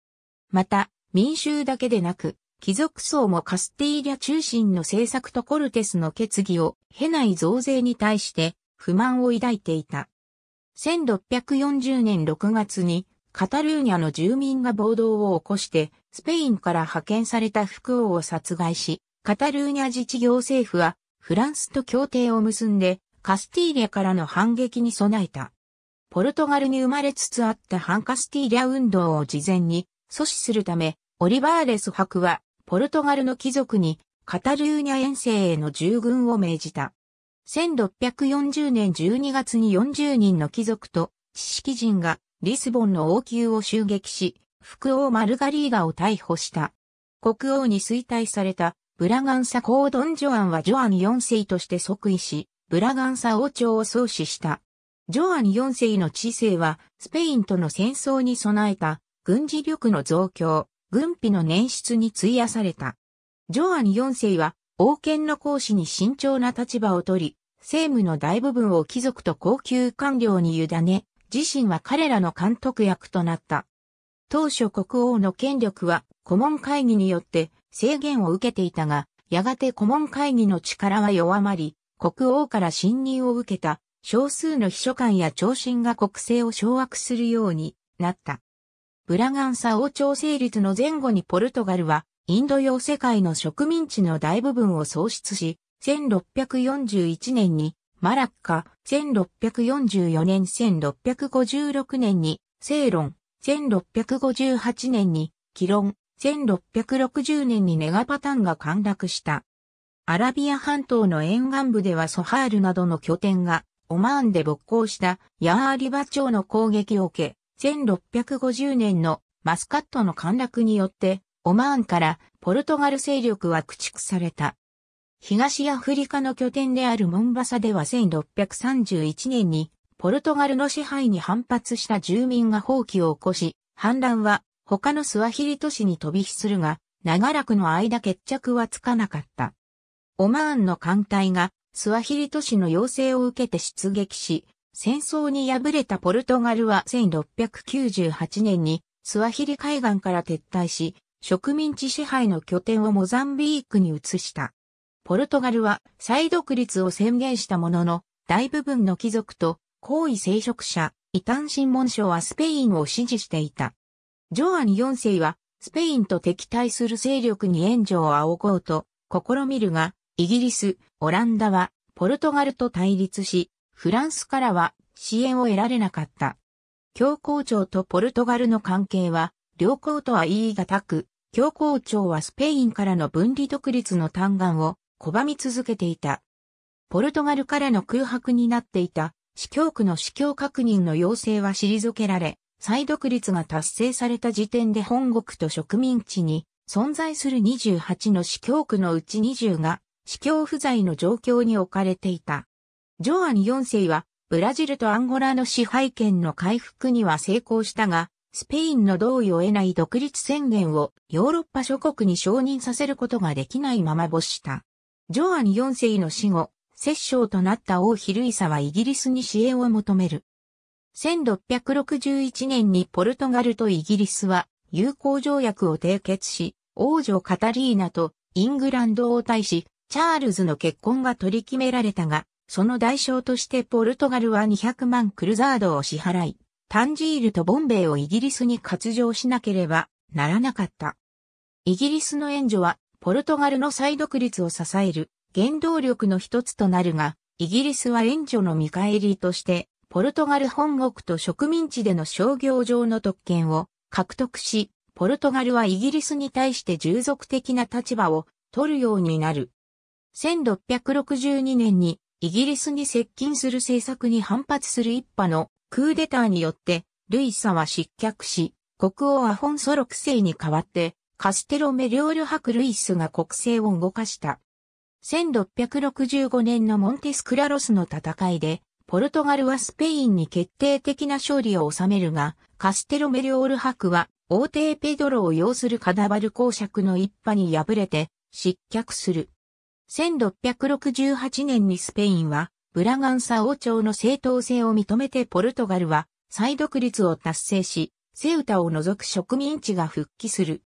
また、民衆だけでなく、貴族層もカスティーリャ中心の政策とコルテスの決議を経ない増税に対して不満を抱いていた。1640年6月にカタルーニャの住民が暴動を起こしてスペインから派遣された副王を殺害し、カタルーニャ自治行政府はフランスと協定を結んでカスティーリャからの反撃に備えた。ポルトガルに生まれつつあった反カスティーリャ運動を事前に阻止するため、オリバーレス伯はポルトガルの貴族にカタルーニャ遠征への従軍を命じた。1640年12月に40人の貴族と知識人がリスボンの王宮を襲撃し、副王マルガリーガを逮捕した。国王に衰退されたブラガンサ公ドンジョアンはジョアン4世として即位し、ブラガンサ王朝を創始した。ジョアン4世の知性は、スペインとの戦争に備えた、軍事力の増強、軍費の捻出に費やされた。ジョアン4世は、王権の行使に慎重な立場を取り、政務の大部分を貴族と高級官僚に委ね、自身は彼らの監督役となった。当初国王の権力は、顧問会議によって制限を受けていたが、やがて顧問会議の力は弱まり、国王から信任を受けた少数の秘書官や長身が国政を掌握するようになった。ブラガンサ王朝成立の前後にポルトガルはインド洋世界の植民地の大部分を喪失し、1641年にマラッカ、1644年1656年にセイロン、1658年にキロン、1660年にネガパタンが陥落した。アラビア半島の沿岸部ではソハールなどの拠点がオマーンで勃興したヤーリバ朝の攻撃を受け、1650年のマスカットの陥落によってオマーンからポルトガル勢力は駆逐された。東アフリカの拠点であるモンバサでは1631年にポルトガルの支配に反発した住民が放棄を起こし、反乱は他のスワヒリ都市に飛び火するが、長らくの間決着はつかなかった。オマーンの艦隊がスワヒリ都市の要請を受けて出撃し、戦争に敗れたポルトガルは1698年にスワヒリ海岸から撤退し、植民地支配の拠点をモザンビークに移した。ポルトガルは再独立を宣言したものの、大部分の貴族と高位聖職者、異端審問書はスペインを支持していた。ジョアン4世は、スペインと敵対する勢力に援助を仰ごうと試みるが、イギリス、オランダは、ポルトガルと対立し、フランスからは支援を得られなかった。教皇庁とポルトガルの関係は良好とは言い難く、教皇庁はスペインからの分離独立の嘆願を拒み続けていた。ポルトガルからの空白になっていた司教区の司教確認の要請は退けられ、再独立が達成された時点で本国と植民地に存在する28の司教区のうち20が司教不在の状況に置かれていた。ジョアン4世はブラジルとアンゴラの支配権の回復には成功したが、スペインの同意を得ない独立宣言をヨーロッパ諸国に承認させることができないまま没した。ジョアン4世の死後、摂政となった王ヒルイサはイギリスに支援を求める。1661年にポルトガルとイギリスは友好条約を締結し、王女カタリーナとイングランド王太子、チャールズの結婚が取り決められたが、その代償としてポルトガルは200万クルザードを支払い、タンジールとボンベイをイギリスに割譲しなければならなかった。イギリスの援助はポルトガルの再独立を支える原動力の一つとなるが、イギリスは援助の見返りとして、ポルトガル本国と植民地での商業上の特権を獲得し、ポルトガルはイギリスに対して従属的な立場を取るようになる。1662年にイギリスに接近する政策に反発する一派のクーデターによって、ルイサは失脚し、国王アフォンソ6世に代わって、カステロメリョール伯ルイスが国政を動かした。1665年のモンテスクラロスの戦いで、ポルトガルはスペインに決定的な勝利を収めるが、カステロメリョール伯は、王帝ペドロを要するカダバル公爵の一派に敗れて、失脚する。1668年にスペインは、ブラガンサ王朝の正当性を認めてポルトガルは、再独立を達成し、セウタを除く植民地が復帰する。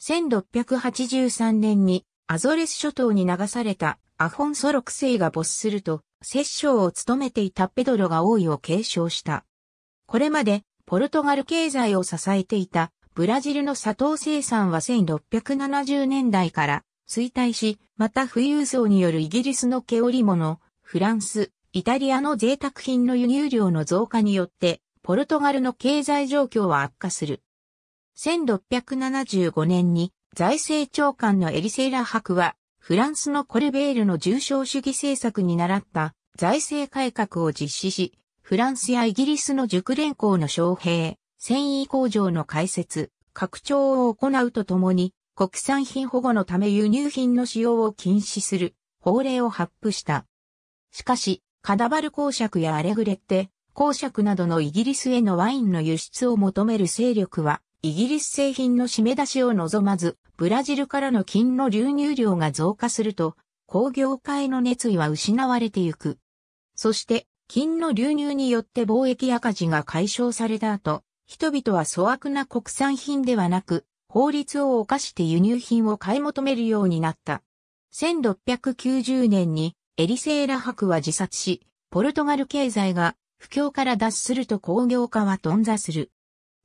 1683年にアゾレス諸島に流されたアフォンソ6世が没すると、摂政を務めていたペドロが王位を継承した。これまでポルトガル経済を支えていたブラジルの砂糖生産は1670年代から衰退し、また富裕層によるイギリスの毛織物、フランス、イタリアの贅沢品の輸入量の増加によって、ポルトガルの経済状況は悪化する。1675年に財政長官のエリセーラ博は、フランスのコルベールの重症主義政策に倣った財政改革を実施し、フランスやイギリスの熟練校の招聘、繊維工場の開設、拡張を行うとともに、国産品保護のため輸入品の使用を禁止する法令を発布した。しかし、カダバル公爵やアレグレッテ、公爵などのイギリスへのワインの輸出を求める勢力は、イギリス製品の締め出しを望まず、ブラジルからの金の流入量が増加すると、工業界の熱意は失われてゆく。そして、金の流入によって貿易赤字が解消された後、人々は粗悪な国産品ではなく、法律を犯して輸入品を買い求めるようになった。1690年にエリセーラ博は自殺し、ポルトガル経済が不況から脱すると工業化は頓挫する。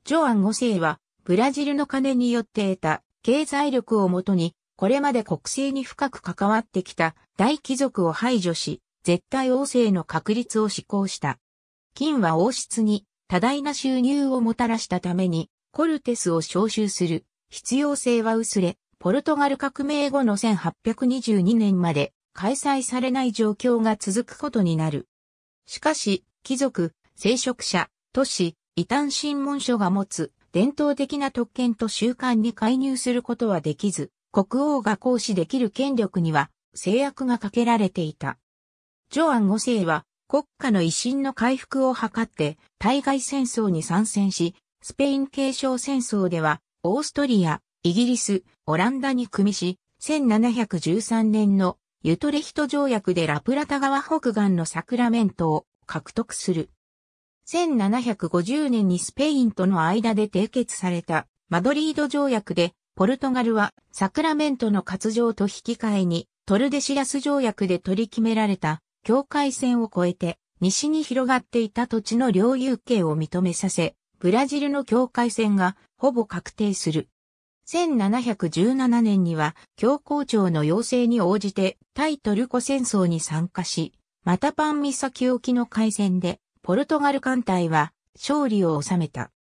ジョアン5世はブラジルの金によって得た経済力をもとに、これまで国政に深く関わってきた大貴族を排除し、絶対王政の確立を施行した。金は王室に多大な収入をもたらしたために、コルテスを召集する必要性は薄れ、ポルトガル革命後の1822年まで開催されない状況が続くことになる。しかし、貴族、聖職者、都市、異端審問所が持つ伝統的な特権と習慣に介入することはできず、国王が行使できる権力には制約がかけられていた。ジョアン5世は国家の威信の回復を図って対外戦争に参戦し、スペイン継承戦争ではオーストリア、イギリス、オランダに組みし、1713年のユトレヒト条約でラプラタ川北岸のサクラメントを獲得する。1750年にスペインとの間で締結されたマドリード条約で、ポルトガルはサクラメントの活場と引き換えにトルデシラス条約で取り決められた境界線を越えて西に広がっていた土地の領有権を認めさせ、ブラジルの境界線がほぼ確定する。1717年には、教皇庁の要請に応じて、対トルコ戦争に参加し、またパン岬沖の海戦で、ポルトガル艦隊は勝利を収めた。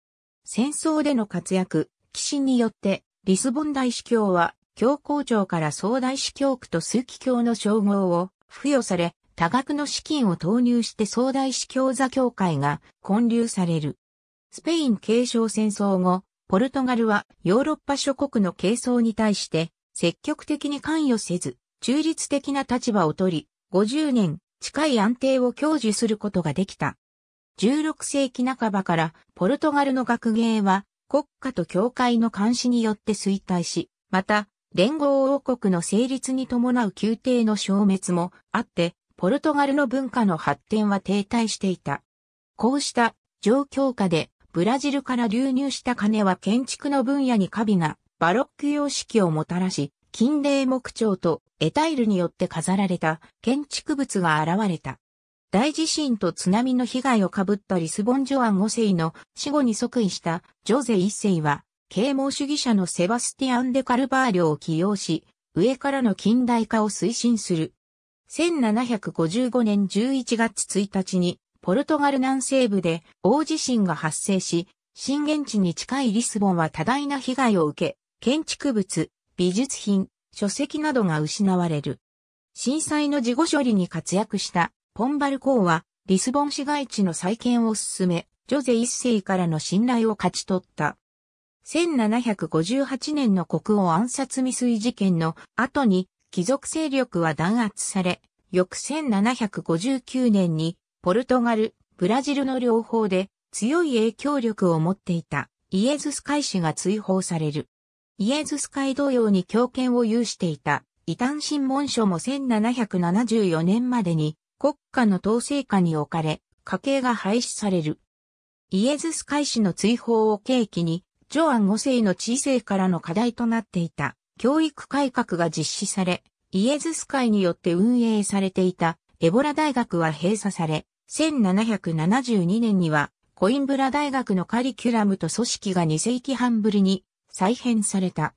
戦争での活躍、騎士によって、リスボン大司教は、教皇庁から総大司教区と枢機卿の称号を付与され、多額の資金を投入して総大司教座協会が建立される。スペイン継承戦争後、ポルトガルはヨーロッパ諸国の係争に対して積極的に関与せず、中立的な立場を取り、50年近い安定を享受することができた。16世紀半ばからポルトガルの学芸は国家と教会の監視によって衰退し、また連合王国の成立に伴う宮廷の消滅もあって、ポルトガルの文化の発展は停滞していた。こうした状況下でブラジルから流入した金は建築の分野にカビがバロック様式をもたらし、金霊木彫とエタイルによって飾られた建築物が現れた。大地震と津波の被害を被ったリスボン・ジョアン5世の死後に即位したジョゼ1世は、啓蒙主義者のセバスティアン・デ・カルバーリョを起用し、上からの近代化を推進する。1755年11月1日にポルトガル南西部で大地震が発生し、震源地に近いリスボンは多大な被害を受け、建築物、美術品、書籍などが失われる。震災の事後処理に活躍したポンバル公はリスボン市街地の再建を進め、ジョゼ一世からの信頼を勝ち取った。1758年の国王暗殺未遂事件の後に貴族勢力は弾圧され、翌1759年にポルトガル、ブラジルの両方で強い影響力を持っていたイエズス会氏が追放される。イエズス会同様に強権を有していた異端審問書も1774年までに国家の統制下に置かれ、家計が廃止される。イエズス会氏の追放を契機に、ジョアン5世の知性からの課題となっていた教育改革が実施され、イエズス会によって運営されていたエボラ大学は閉鎖され、1772年にはコインブラ大学のカリキュラムと組織が2世紀半ぶりに再編された。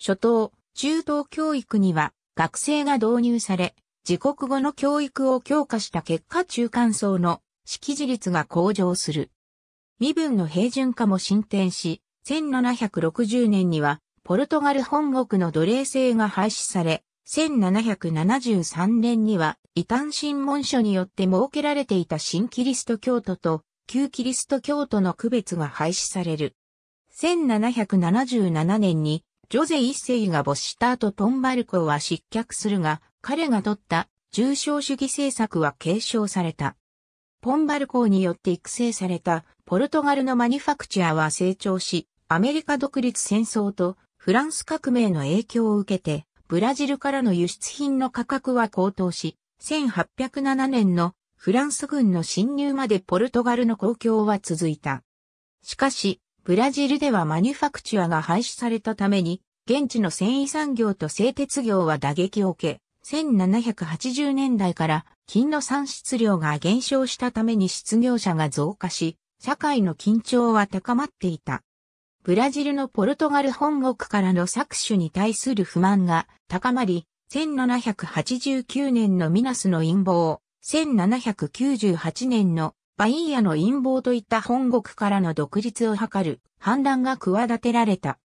初等、中等教育には学生が導入され、自国語の教育を強化した結果中間層の識字率が向上する。身分の平準化も進展し、1760年にはポルトガル本国の奴隷制が廃止され、1773年には異端審問書によって設けられていた新キリスト教徒と旧キリスト教徒の区別が廃止される。1777年にジョゼ一世が没した後ポンバルコは失脚するが、彼が取った重症主義政策は継承された。ポンバルコーによって育成されたポルトガルのマニファクチャーは成長し、アメリカ独立戦争とフランス革命の影響を受けてブラジルからの輸出品の価格は高騰し、1807年のフランス軍の侵入までポルトガルの公共は続いた。しかし、ブラジルではマニュファクチュアが廃止されたために、現地の繊維産業と製鉄業は打撃を受け、1780年代から金の産出量が減少したために失業者が増加し、社会の緊張は高まっていた。ブラジルのポルトガル本国からの搾取に対する不満が高まり、1789年のミナスの陰謀、1798年のバイーヤの陰謀といった本国からの独立を図る反乱が企てられた。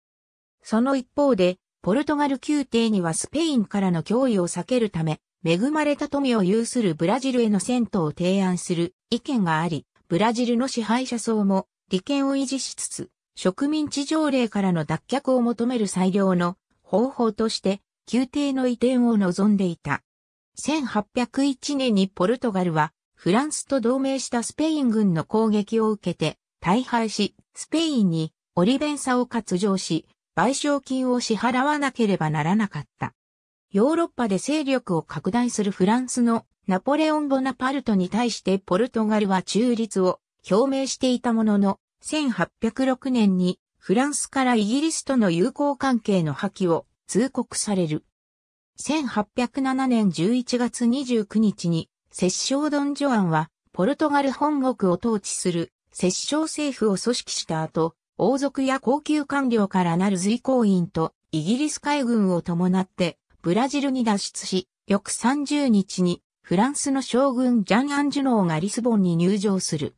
その一方で、ポルトガル宮廷にはスペインからの脅威を避けるため、恵まれた富を有するブラジルへの銭湯を提案する意見があり、ブラジルの支配者層も利権を維持しつつ、植民地条例からの脱却を求める裁量の方法として、宮廷の移転を望んでいた。1801年にポルトガルはフランスと同盟したスペイン軍の攻撃を受けて大敗し、スペインにオリベンサを割譲し、賠償金を支払わなければならなかった。ヨーロッパで勢力を拡大するフランスのナポレオン・ボナパルトに対してポルトガルは中立を表明していたものの、1806年にフランスからイギリスとの友好関係の破棄を通告される。1807年11月29日に、摂政ドン・ジョアンは、ポルトガル本国を統治する摂政政府を組織した後、王族や高級官僚からなる随行員とイギリス海軍を伴ってブラジルに脱出し、翌30日にフランスの将軍ジャン・アンジュノーがリスボンに入場する。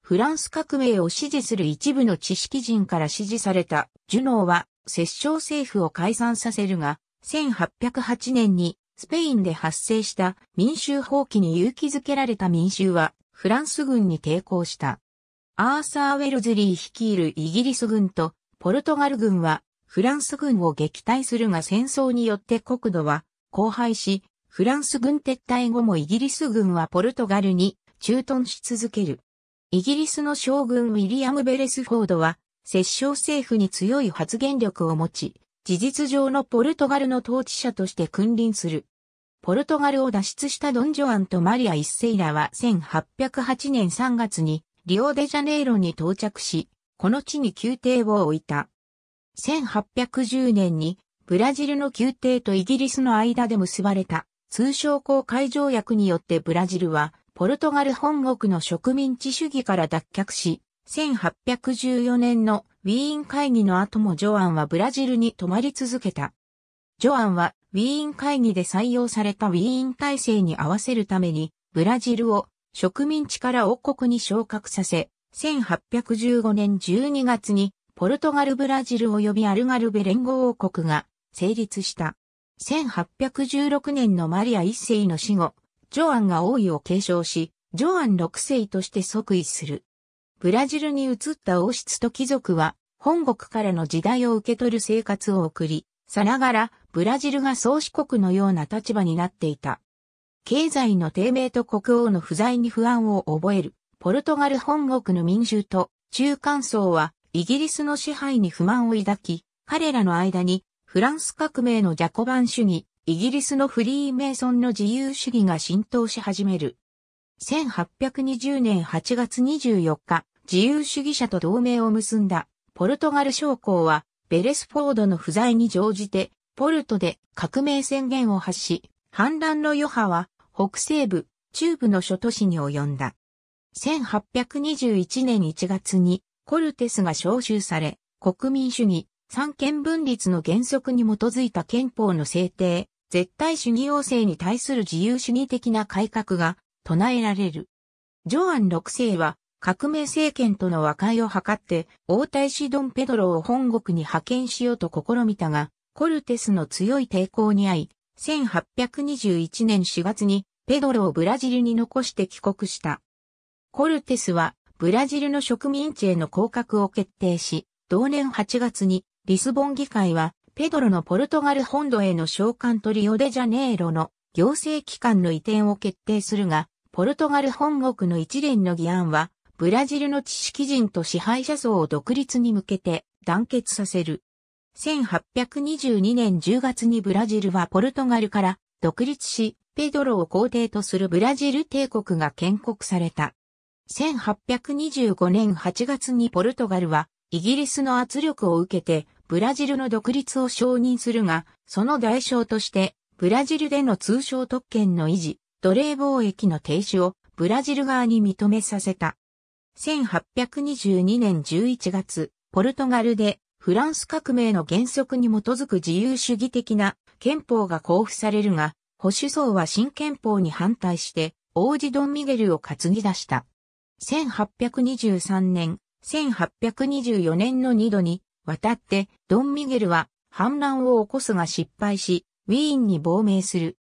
フランス革命を支持する一部の知識人から支持されたジュノーは摂政政府を解散させるが、1808年にスペインで発生した民衆放棄に勇気づけられた民衆はフランス軍に抵抗した。アーサー・ウェルズリー率いるイギリス軍とポルトガル軍はフランス軍を撃退するが戦争によって国土は荒廃し、フランス軍撤退後もイギリス軍はポルトガルに駐屯し続ける。イギリスの将軍ウィリアム・ベレスフォードは、摂政政府に強い発言力を持ち、事実上のポルトガルの統治者として君臨する。ポルトガルを脱出したドン・ジョアンとマリア・イッセイラは1808年3月にリオデジャネイロに到着し、この地に宮廷を置いた。1810年にブラジルの宮廷とイギリスの間で結ばれた通商公開条約によってブラジルはポルトガル本国の植民地主義から脱却し、1814年のウィーン会議の後もジョアンはブラジルに泊まり続けた。ジョアンはウィーン会議で採用されたウィーン体制に合わせるために、ブラジルを植民地から王国に昇格させ、1815年12月にポルトガルブラジル及びアルガルベ連合王国が成立した。1816年のマリア一世の死後、ジョアンが王位を継承し、ジョアン6世として即位する。ブラジルに移った王室と貴族は、本国からの時代を受け取る生活を送り、さながら、ブラジルが宗主国のような立場になっていた。経済の低迷と国王の不在に不安を覚える、ポルトガル本国の民衆と中間層は、イギリスの支配に不満を抱き、彼らの間に、フランス革命のジャコバン主義、イギリスのフリーメイソンの自由主義が浸透し始める。1820年8月24日、自由主義者と同盟を結んだポルトガル将校は、ベレスフォードの不在に乗じて、ポルトで革命宣言を発し、反乱の余波は北西部、中部の諸都市に及んだ。1821年1月にコルテスが召集され、国民主義、三権分立の原則に基づいた憲法の制定、絶対主義要請に対する自由主義的な改革が唱えられる。ジョアン6世は革命政権との和解を図って王太子ドンペドロを本国に派遣しようと試みたが、コルテスの強い抵抗に遭い、1821年4月にペドロをブラジルに残して帰国した。コルテスはブラジルの植民地への降格を決定し、同年8月にリスボン議会はペドロのポルトガル本土への召喚とリオデジャネイロの行政機関の移転を決定するが、ポルトガル本国の一連の議案は、ブラジルの知識人と支配者層を独立に向けて団結させる。1822年10月にブラジルはポルトガルから独立し、ペドロを皇帝とするブラジル帝国が建国された。1825年8月にポルトガルはイギリスの圧力を受けてブラジルの独立を承認するが、その代償として、ブラジルでの通商特権の維持、奴隷貿易の停止をブラジル側に認めさせた。1822年11月、ポルトガルでフランス革命の原則に基づく自由主義的な憲法が交付されるが、保守層は新憲法に反対して王子ドン・ミゲルを担ぎ出した。1823年、1824年の2度に渡ってドン・ミゲルは反乱を起こすが失敗し、ウィーンに亡命する。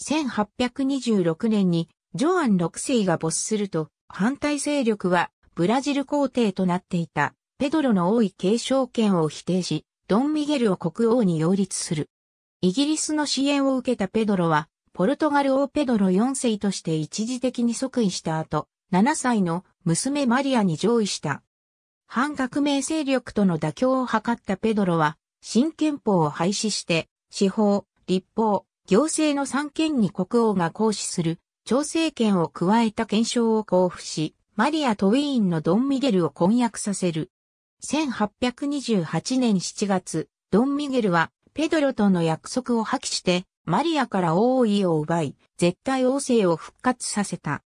1826年にジョアン6世が没すると、反対勢力はブラジル皇帝となっていたペドロの王位継承権を否定し、ドン・ミゲルを国王に擁立する。イギリスの支援を受けたペドロは、ポルトガル王ペドロ4世として一時的に即位した後、7歳の娘マリアに上位した。反革命勢力との妥協を図ったペドロは、新憲法を廃止して、司法、立法、行政の三権に国王が行使する、調整権を加えた憲章を交付し、マリアとウィーンのドン・ミゲルを婚約させる。1828年7月、ドン・ミゲルは、ペドロとの約束を破棄して、マリアから王位を奪い、絶対王政を復活させた。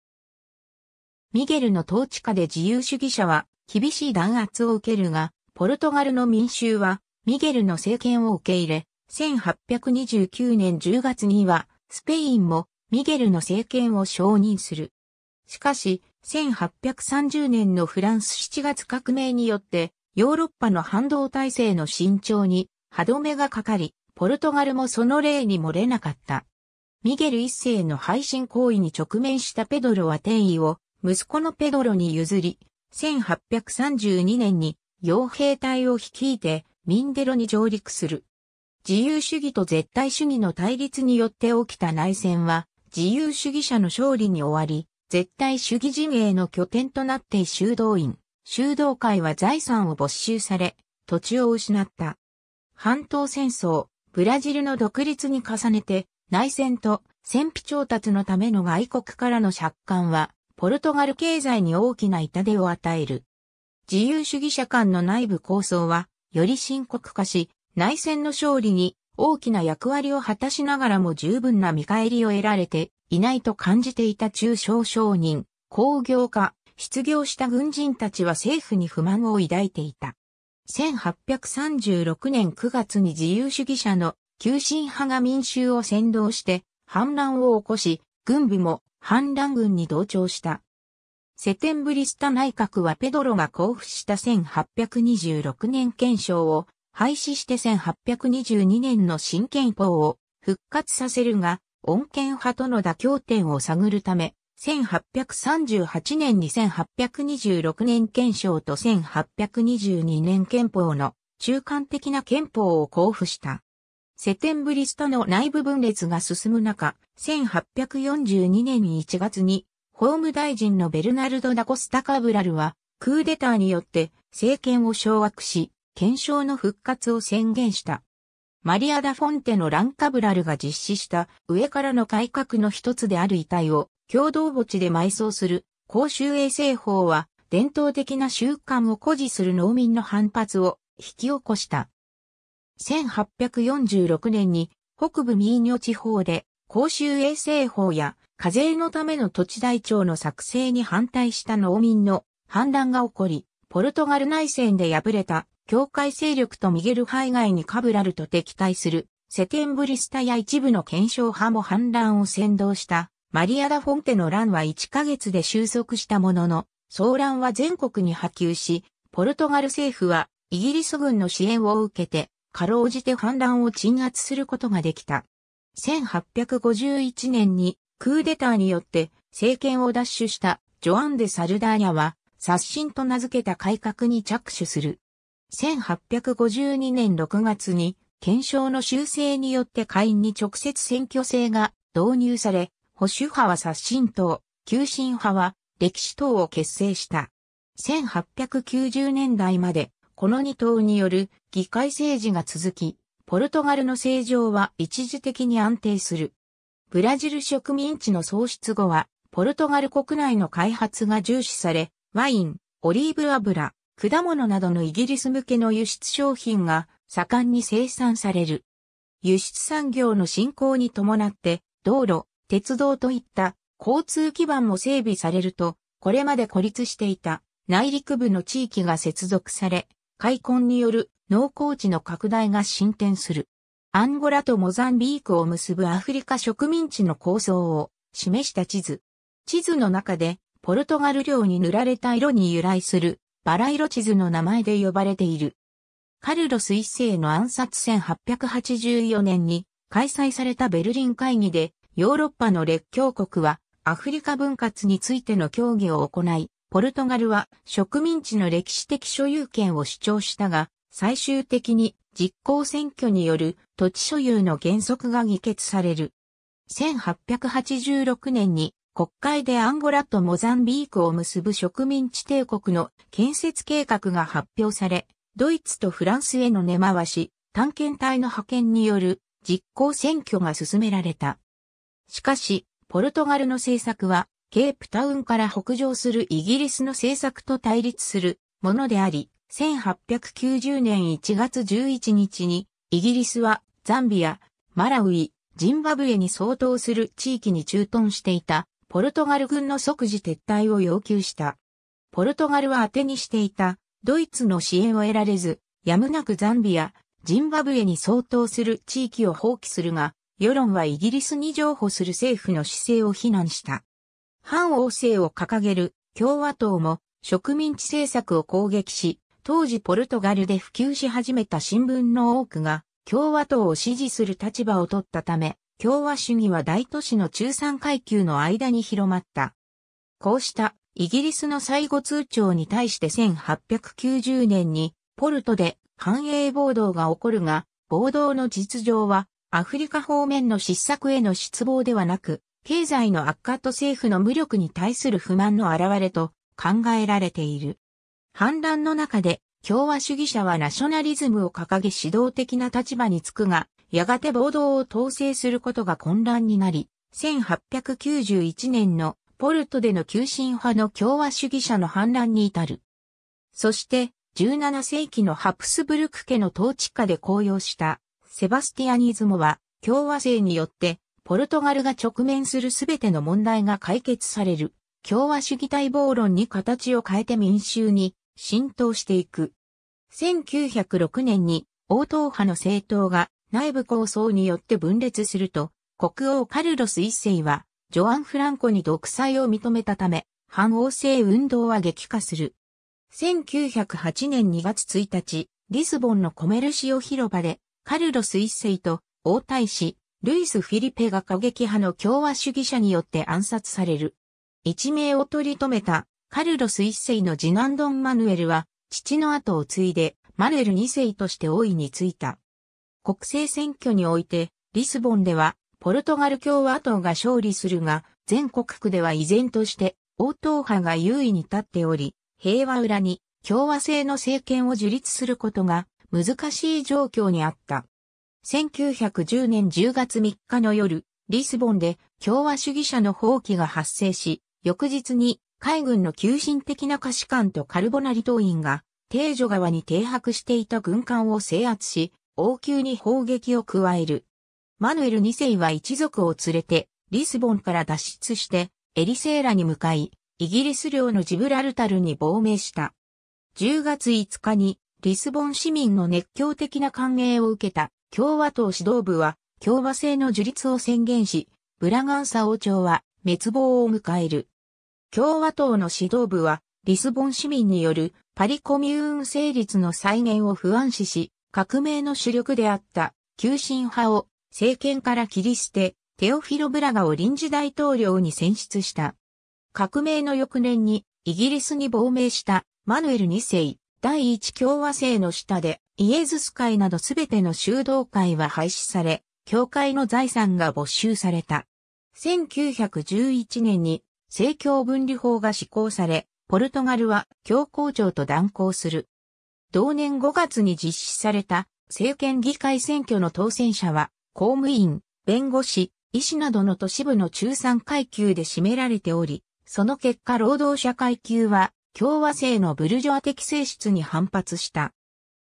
ミゲルの統治下で自由主義者は厳しい弾圧を受けるが、ポルトガルの民衆はミゲルの政権を受け入れ、1829年10月にはスペインもミゲルの政権を承認する。しかし、1830年のフランス7月革命によって、ヨーロッパの反動体制の慎重に歯止めがかかり、ポルトガルもその例に漏れなかった。ミゲル一世の配信行為に直面したペドロは転移を息子のペドロに譲り、1832年に傭兵隊を率いてミンデロに上陸する。自由主義と絶対主義の対立によって起きた内戦は自由主義者の勝利に終わり、絶対主義陣営の拠点となって修道院、修道会は財産を没収され、土地を失った。半島戦争、ブラジルの独立に重ねて、内戦と戦費調達のための外国からの借款は、ポルトガル経済に大きな痛手を与える。自由主義者間の内部構想は、より深刻化し、内戦の勝利に大きな役割を果たしながらも十分な見返りを得られていないと感じていた中小商人、工業家、失業した軍人たちは政府に不満を抱いていた。1836年9月に自由主義者の急進派が民衆を先導して反乱を起こし、軍部も反乱軍に同調した。セテンブリスタ内閣はペドロが交付した1826年憲章を廃止して1822年の新憲法を復活させるが、恩恵派との妥協点を探るため、1838年に1826年憲章と1822年憲法の中間的な憲法を交付した。セテンブリスタの内部分裂が進む中、1842年1月に法務大臣のベルナルド・ダコスタ・カブラルはクーデターによって政権を掌握し、検証の復活を宣言した。マリア・ダ・フォンテのランカブラルが実施した上からの改革の一つである遺体を共同墓地で埋葬する公衆衛生法は伝統的な習慣を誇示する農民の反発を引き起こした。1846年に北部ミーニョ地方で公衆衛生法や課税のための土地台帳の作成に反対した農民の反乱が起こり、ポルトガル内戦で敗れた教会勢力とミゲル派以外にカブラルと敵対するセテンブリスタや一部の検証派も反乱を先導したマリア・ダ・フォンテの乱は1ヶ月で収束したものの、騒乱は全国に波及し、ポルトガル政府はイギリス軍の支援を受けて、かろうじて反乱を鎮圧することができた。1851年にクーデターによって政権を奪取したジョアン・デ・サルダーニャは、刷新と名付けた改革に着手する。1852年6月に、検証の修正によって会員に直接選挙制が導入され、保守派は刷新党、急進派は歴史党を結成した。1890年代まで、この二党による議会政治が続き、ポルトガルの政情は一時的に安定する。ブラジル植民地の創出後は、ポルトガル国内の開発が重視され、ワイン、オリーブ油、果物などのイギリス向けの輸出商品が盛んに生産される。輸出産業の振興に伴って道路、鉄道といった交通基盤も整備されると、これまで孤立していた内陸部の地域が接続され、開墾による農耕地の拡大が進展する。アンゴラとモザンビークを結ぶアフリカ植民地の構想を示した地図。地図の中でポルトガル領に塗られた色に由来するバラ色地図の名前で呼ばれている。カルロス一世の暗殺1884年に開催されたベルリン会議でヨーロッパの列強国はアフリカ分割についての協議を行い、ポルトガルは植民地の歴史的所有権を主張したが、最終的に実行選挙による土地所有の原則が議決される。1886年に国会でアンゴラとモザンビークを結ぶ植民地帝国の建設計画が発表され、ドイツとフランスへの根回し、探検隊の派遣による実行選挙が進められた。しかし、ポルトガルの政策は、ケープタウンから北上するイギリスの政策と対立するものであり、1890年1月11日に、イギリスはザンビア、マラウイ、ジンバブエに相当する地域に駐屯していたポルトガル軍の即時撤退を要求した。ポルトガルは当てにしていたドイツの支援を得られず、やむなくザンビア、ジンバブエに相当する地域を放棄するが、世論はイギリスに譲歩する政府の姿勢を非難した。反王政を掲げる共和党も植民地政策を攻撃し、当時ポルトガルで普及し始めた新聞の多くが共和党を支持する立場を取ったため、共和主義は大都市の中産階級の間に広まった。こうしたイギリスの最後通帳に対して1890年にポルトで反映暴動が起こるが、暴動の実情はアフリカ方面の失策への失望ではなく、経済の悪化と政府の無力に対する不満の表れと考えられている。反乱の中で共和主義者はナショナリズムを掲げ指導的な立場につくが、やがて暴動を統制することが混乱になり、1891年のポルトでの急進派の共和主義者の反乱に至る。そして、17世紀のハプスブルク家の統治下で公用したセバスティアニズムは共和制によってポルトガルが直面するすべての問題が解決される共和主義待望論に形を変えて民衆に浸透していく。1906年に応答派の政党が内部構想によって分裂すると国王カルロス一世はジョアン・フランコに独裁を認めたため反王政運動は激化する。1908年2月1日、リスボンのコメルシオ広場で、カルロス一世と王太子、ルイス・フィリペが過激派の共和主義者によって暗殺される。一命を取り留めたカルロス一世の次男ドン・マヌエルは、父の後を継いで、マヌエル二世として王位についた。国政選挙において、リスボンでは、ポルトガル共和党が勝利するが、全国区では依然として、応答派が優位に立っており、平和裏に共和制の政権を樹立することが難しい状況にあった。1910年10月3日の夜、リスボンで共和主義者の放棄が発生し、翌日に海軍の急進的な下士官とカルボナリ党員が、定女川に停泊していた軍艦を制圧し、王宮に砲撃を加える。マヌエル2世は一族を連れて、リスボンから脱出して、エリセーラに向かい、イギリス領のジブラルタルに亡命した。10月5日にリスボン市民の熱狂的な歓迎を受けた共和党指導部は共和制の樹立を宣言し、ブラガンサ王朝は滅亡を迎える。共和党の指導部はリスボン市民によるパリコミューン成立の再現を不安視し、革命の主力であった急進派を政権から切り捨て、テオフィロ・ブラガを臨時大統領に選出した。革命の翌年にイギリスに亡命したマヌエル2世、第一共和制の下でイエズス会などすべての修道会は廃止され、教会の財産が没収された。1911年に政教分離法が施行され、ポルトガルは教皇庁と断交する。同年5月に実施された政権議会選挙の当選者は公務員、弁護士、医師などの都市部の中産階級で占められており、その結果労働者階級は共和制のブルジョア的性質に反発した。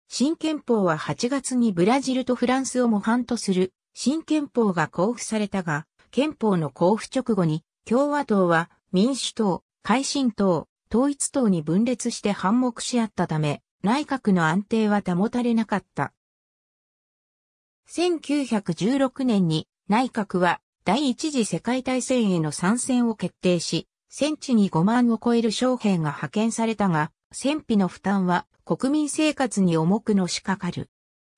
新憲法は8月にブラジルとフランスを模範とする新憲法が交付されたが、憲法の交付直後に共和党は民主党、改進党、統一党に分裂して反目し合ったため、内閣の安定は保たれなかった。1916年に内閣は第一次世界大戦への参戦を決定し、戦地に5万を超える将兵が派遣されたが、戦費の負担は国民生活に重くのしかかる。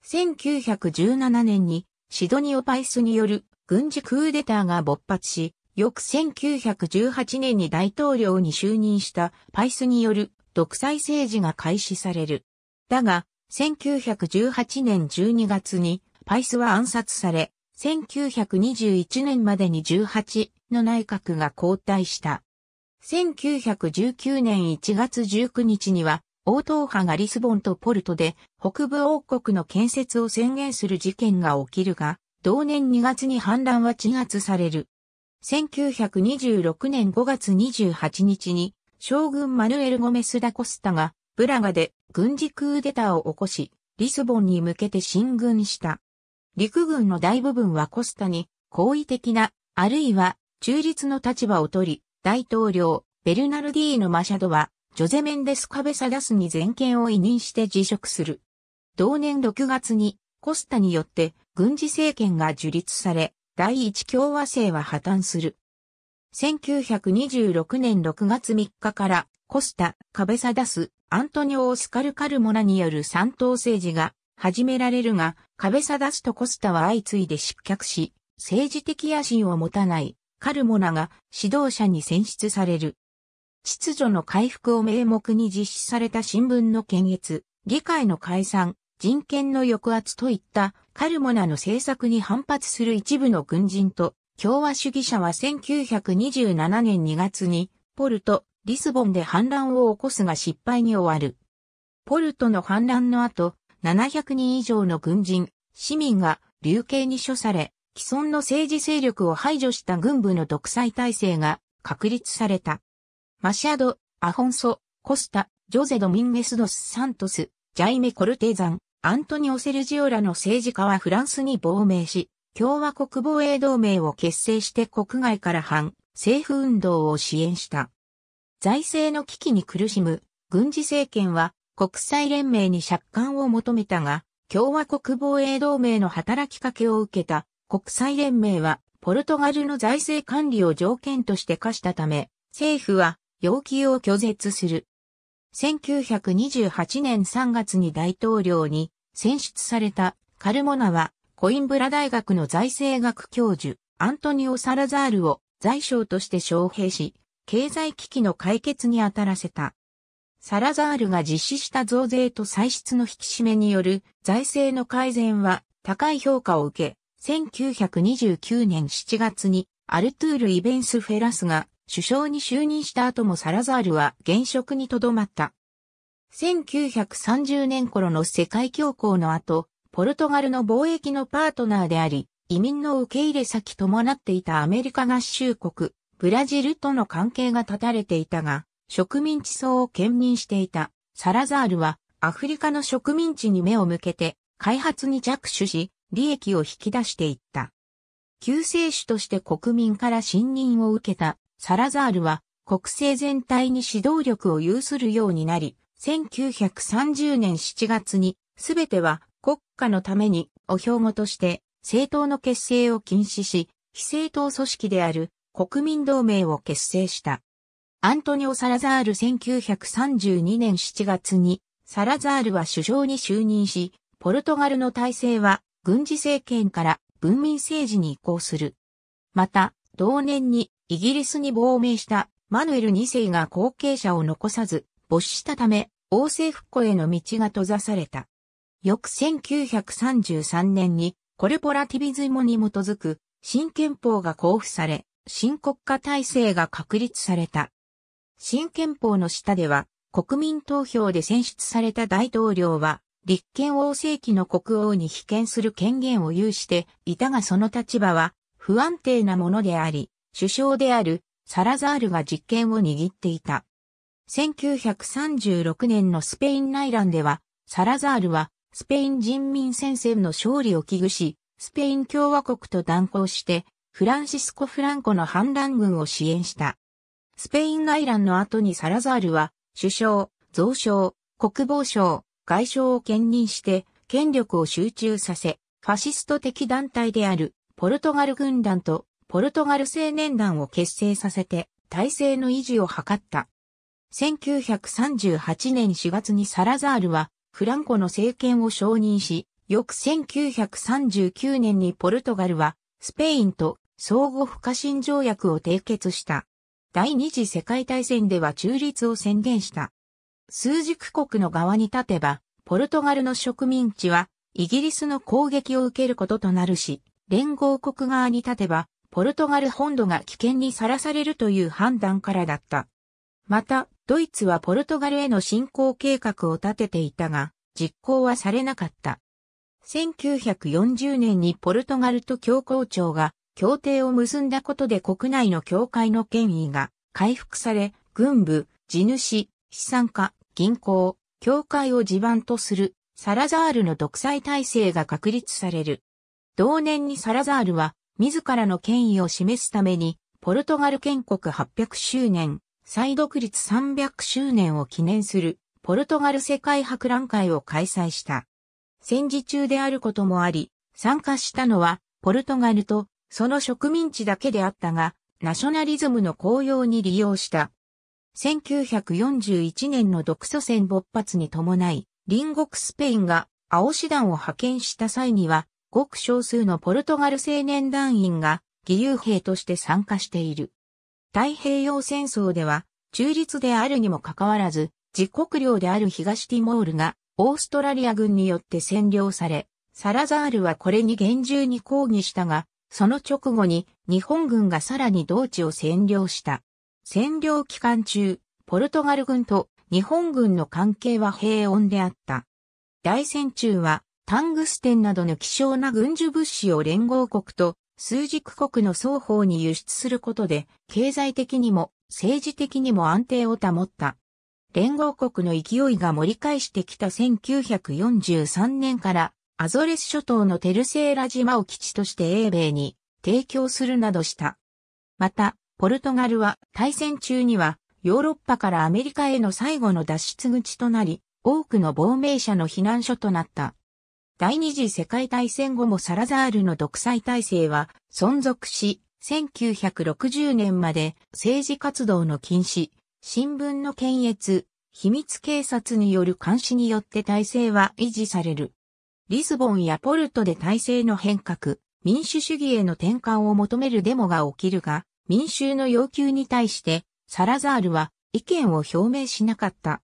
1917年にシドニオ・パイスによる軍事クーデターが勃発し、翌1918年に大統領に就任したパイスによる独裁政治が開始される。だが、1918年12月にパイスは暗殺され、1921年までに18の内閣が交代した。1919年1月19日には、応答派がリスボンとポルトで北部王国の建設を宣言する事件が起きるが、同年2月に反乱は鎮圧される。1926年5月28日に、将軍マヌエル・ゴメス・ダ・コスタが、ブラガで軍事クーデターを起こし、リスボンに向けて進軍した。陸軍の大部分はコスタに、好意的な、あるいは中立の立場を取り、大統領、ベルナルディーノ・マシャドは、ジョゼ・メンデス・カベサダスに全権を委任して辞職する。同年6月に、コスタによって軍事政権が樹立され、第一共和制は破綻する。1926年6月3日からコスタ、カベサダス、アントニオ・オスカル・カルモナによる三党政治が始められるが、カベサダスとコスタは相次いで失脚し、政治的野心を持たないカルモナが指導者に選出される。秩序の回復を名目に実施された新聞の検閲、議会の解散、人権の抑圧といったカルモナの政策に反発する一部の軍人と共和主義者は1927年2月にポルト、リスボンで反乱を起こすが失敗に終わる。ポルトの反乱の後、700人以上の軍人、市民が流刑に処され、既存の政治勢力を排除した軍部の独裁体制が確立された。マシャド、アホンソ、コスタ、ジョゼ・ドミンゲス・ドス・サントス、ジャイメ・コルテザン、アントニオ・セルジオらの政治家はフランスに亡命し、共和国防衛同盟を結成して国外から反政府運動を支援した。財政の危機に苦しむ軍事政権は国際連盟に借款を求めたが、共和国防衛同盟の働きかけを受けた国際連盟はポルトガルの財政管理を条件として課したため、政府は要求を拒絶する。1928年3月に大統領に選出されたカルモナはコインブラ大学の財政学教授アントニオ・サラザールを財相として招聘し、経済危機の解決に当たらせた。サラザールが実施した増税と歳出の引き締めによる財政の改善は高い評価を受け、1929年7月にアルトゥール・イベンス・フェラスが首相に就任した後もサラザールは現職にとどまった。1930年頃の世界恐慌の後、ポルトガルの貿易のパートナーであり、移民の受け入れ先伴っていたアメリカ合衆国、ブラジルとの関係が断たれていたが、植民地層を兼任していたサラザールはアフリカの植民地に目を向けて開発に着手し、利益を引き出していった。救世主として国民から信任を受けたサラザールは国政全体に指導力を有するようになり、1930年7月にすべては国家のためにお標語として政党の結成を禁止し、非政党組織である国民同盟を結成した。アントニオ・サラザール1932年7月に、サラザールは首相に就任し、ポルトガルの体制は軍事政権から文民政治に移行する。また、同年にイギリスに亡命したマヌエル2世が後継者を残さず、没したため、王政復古への道が閉ざされた。翌1933年にコルポラティビズムに基づく新憲法が交付され、新国家体制が確立された。新憲法の下では、国民投票で選出された大統領は、立憲王政期の国王に被験する権限を有していたがその立場は不安定なものであり、首相であるサラザールが実権を握っていた。1936年のスペイン内乱では、サラザールはスペイン人民戦線の勝利を危惧し、スペイン共和国と断交してフランシスコ・フランコの反乱軍を支援した。スペイン内乱の後にサラザールは、首相、増相、国防相、外相を兼任して権力を集中させ、ファシスト的団体であるポルトガル軍団とポルトガル青年団を結成させて体制の維持を図った。1938年4月にサラザールはフランコの政権を承認し、翌1939年にポルトガルはスペインと相互不可侵条約を締結した。第二次世界大戦では中立を宣言した。数軸国の側に立てば、ポルトガルの植民地はイギリスの攻撃を受けることとなるし、連合国側に立てば、ポルトガル本土が危険にさらされるという判断からだった。また、ドイツはポルトガルへの侵攻計画を立てていたが、実行はされなかった。1940年にポルトガルと教皇庁が協定を結んだことで国内の教会の権威が回復され、軍部、地主、資産家、銀行、教会を地盤とするサラザールの独裁体制が確立される。同年にサラザールは自らの権威を示すためにポルトガル建国800周年、再独立300周年を記念するポルトガル世界博覧会を開催した。戦時中であることもあり、参加したのはポルトガルとその植民地だけであったが、ナショナリズムの高揚に利用した。1941年の独ソ戦勃発に伴い、隣国スペインが青師団を派遣した際には、ごく少数のポルトガル青年団員が義勇兵として参加している。太平洋戦争では、中立であるにもかかわらず、自国領である東ティモールがオーストラリア軍によって占領され、サラザールはこれに厳重に抗議したが、その直後に日本軍がさらに同地を占領した。占領期間中、ポルトガル軍と日本軍の関係は平穏であった。大戦中はタングステンなどの希少な軍需物資を連合国と数軸国の双方に輸出することで経済的にも政治的にも安定を保った。連合国の勢いが盛り返してきた1943年からアゾレス諸島のテルセーラ島を基地として英米に提供するなどした。また、ポルトガルは大戦中にはヨーロッパからアメリカへの最後の脱出口となり、多くの亡命者の避難所となった。第二次世界大戦後もサラザールの独裁体制は存続し、1960年まで政治活動の禁止、新聞の検閲、秘密警察による監視によって体制は維持される。リスボンやポルトで体制の変革、民主主義への転換を求めるデモが起きるが、民衆の要求に対してサラザールは意見を表明しなかった。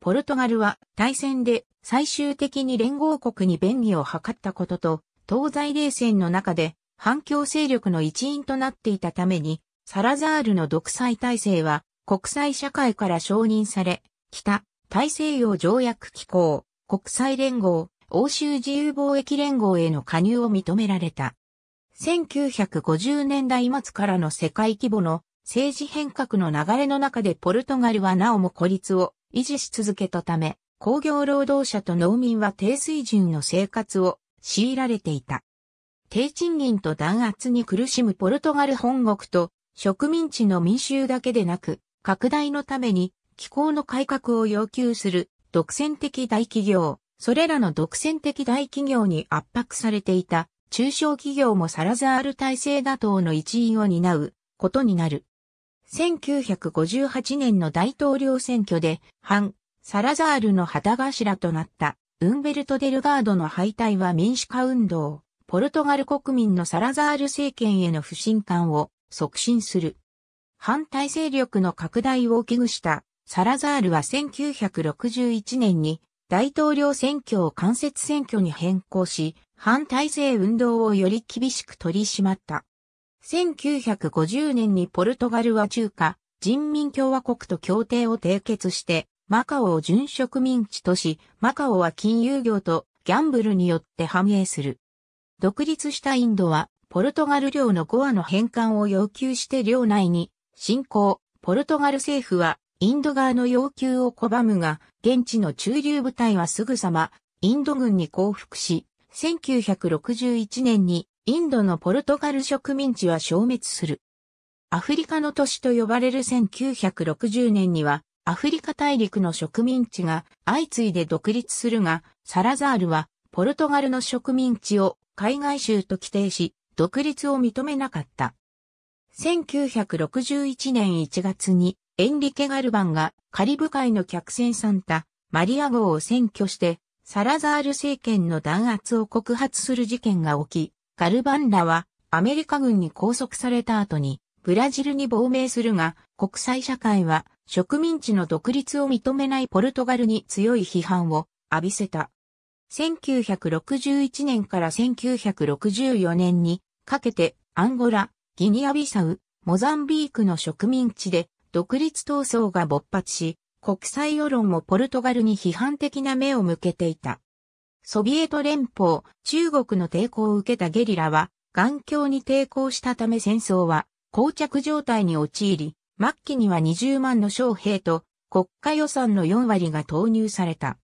ポルトガルは大戦で最終的に連合国に便宜を図ったことと、東西冷戦の中で反共勢力の一員となっていたために、サラザールの独裁体制は国際社会から承認され、北大西洋条約機構、国際連合、欧州自由貿易連合への加入を認められた。1950年代末からの世界規模の政治変革の流れの中でポルトガルはなおも孤立を維持し続けたため、工業労働者と農民は低水準の生活を強いられていた。低賃金と弾圧に苦しむポルトガル本国と植民地の民衆だけでなく、拡大のために気候の改革を要求する独占的大企業、それらの独占的大企業に圧迫されていた中小企業もサラザール体制打倒の一員を担うことになる。1958年の大統領選挙で反サラザールの旗頭となったウンベルト・デルガードの敗退は民主化運動、ポルトガル国民のサラザール政権への不信感を促進する。反対勢力の拡大を危惧したサラザールは1961年に大統領選挙を間接選挙に変更し、反体制運動をより厳しく取り締まった。1950年にポルトガルは中華人民共和国と協定を締結してマカオを準植民地とし、マカオは金融業とギャンブルによって繁栄する。独立したインドはポルトガル領のゴアの返還を要求して領内に侵攻。ポルトガル政府はインド側の要求を拒むが、現地の中流部隊はすぐさま、インド軍に降伏し、1961年にインドのポルトガル植民地は消滅する。アフリカの都市と呼ばれる1960年には、アフリカ大陸の植民地が相次いで独立するが、サラザールはポルトガルの植民地を海外州と規定し、独立を認めなかった。1961年1月にエンリケ・ガルバンがカリブ海の客船サンタ、マリア号を占拠して、サラザール政権の弾圧を告発する事件が起き、ガルバンらはアメリカ軍に拘束された後にブラジルに亡命するが、国際社会は植民地の独立を認めないポルトガルに強い批判を浴びせた。1961年から1964年にかけてアンゴラ、ギニアビサウ、モザンビークの植民地で独立闘争が勃発し、国際世論もポルトガルに批判的な目を向けていた。ソビエト連邦、中国の抵抗を受けたゲリラは、眼鏡に抵抗したため戦争は、膠着状態に陥り、末期には20万の将兵と国家予算の4割が投入された。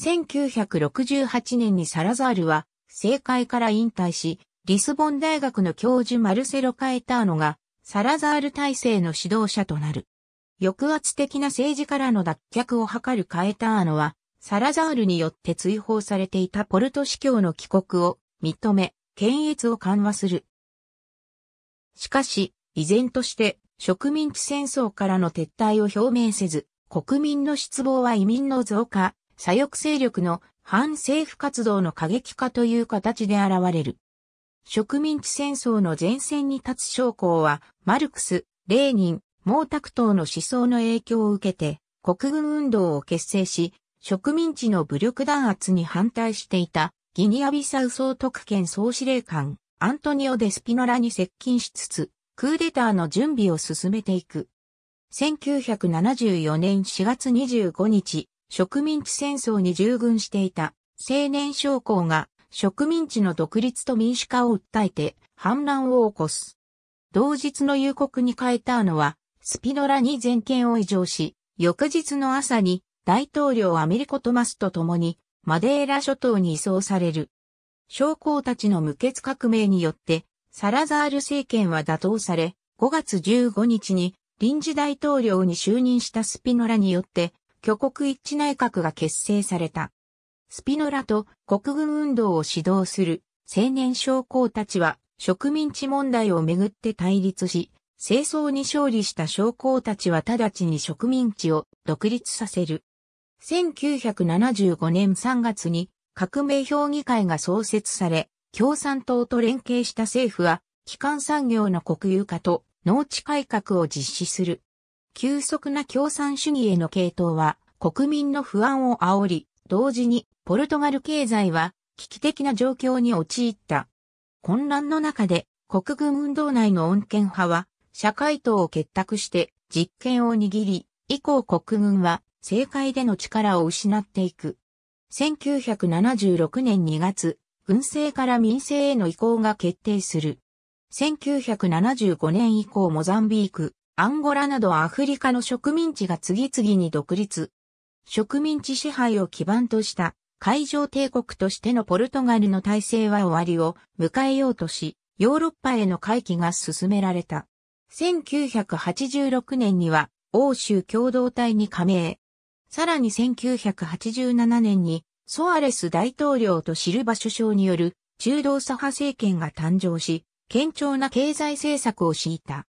1968年にサラザールは政界から引退し、リスボン大学の教授マルセロ・カエターノがサラザール体制の指導者となる。抑圧的な政治からの脱却を図るカエターノは、サラザールによって追放されていたポルト司教の帰国を認め、検閲を緩和する。しかし、依然として植民地戦争からの撤退を表明せず、国民の失望は移民の増加、左翼勢力の反政府活動の過激化という形で現れる。植民地戦争の前線に立つ将校は、マルクス、レーニン、毛沢東の思想の影響を受けて、国軍運動を結成し、植民地の武力弾圧に反対していた、ギニアビサウ総督権総司令官、アントニオ・デスピノラに接近しつつ、クーデターの準備を進めていく。1974年4月25日、植民地戦争に従軍していた青年将校が植民地の独立と民主化を訴えて反乱を起こす。同日の夕刻に変えたのは、スピノラに全権を移譲し、翌日の朝に大統領アメリコ・トマスと共にマデーラ諸島に移送される。将校たちの無血革命によってサラザール政権は打倒され、5月15日に臨時大統領に就任したスピノラによって挙国一致内閣が結成された。スピノラと国軍運動を指導する青年将校たちは植民地問題をめぐって対立し、戦争に勝利した将校たちは直ちに植民地を独立させる。1975年3月に革命評議会が創設され、共産党と連携した政府は、基幹産業の国有化と農地改革を実施する。急速な共産主義への系統は国民の不安を煽り、同時にポルトガル経済は危機的な状況に陥った。混乱の中で国軍運動内の穏健派は社会党を結託して実権を握り、以降国軍は政界での力を失っていく。1976年2月、軍政から民政への移行が決定する。1975年以降モザンビーク、アンゴラなどアフリカの植民地が次々に独立。植民地支配を基盤とした海上帝国としてのポルトガルの体制は終わりを迎えようとし、ヨーロッパへの回帰が進められた。1986年には欧州共同体に加盟。さらに1987年にソアレス大統領とシルバ首相による中道左派政権が誕生し、堅調な経済政策を敷いた。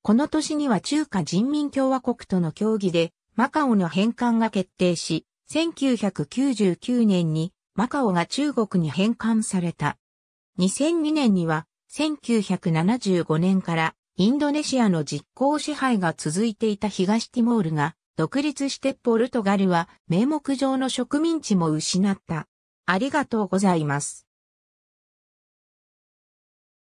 この年には中華人民共和国との協議でマカオの返還が決定し、1999年にマカオが中国に返還された。2002年には1975年からインドネシアの実効支配が続いていた東ティモールが独立してポルトガルは名目上の植民地も失った。ありがとうございます。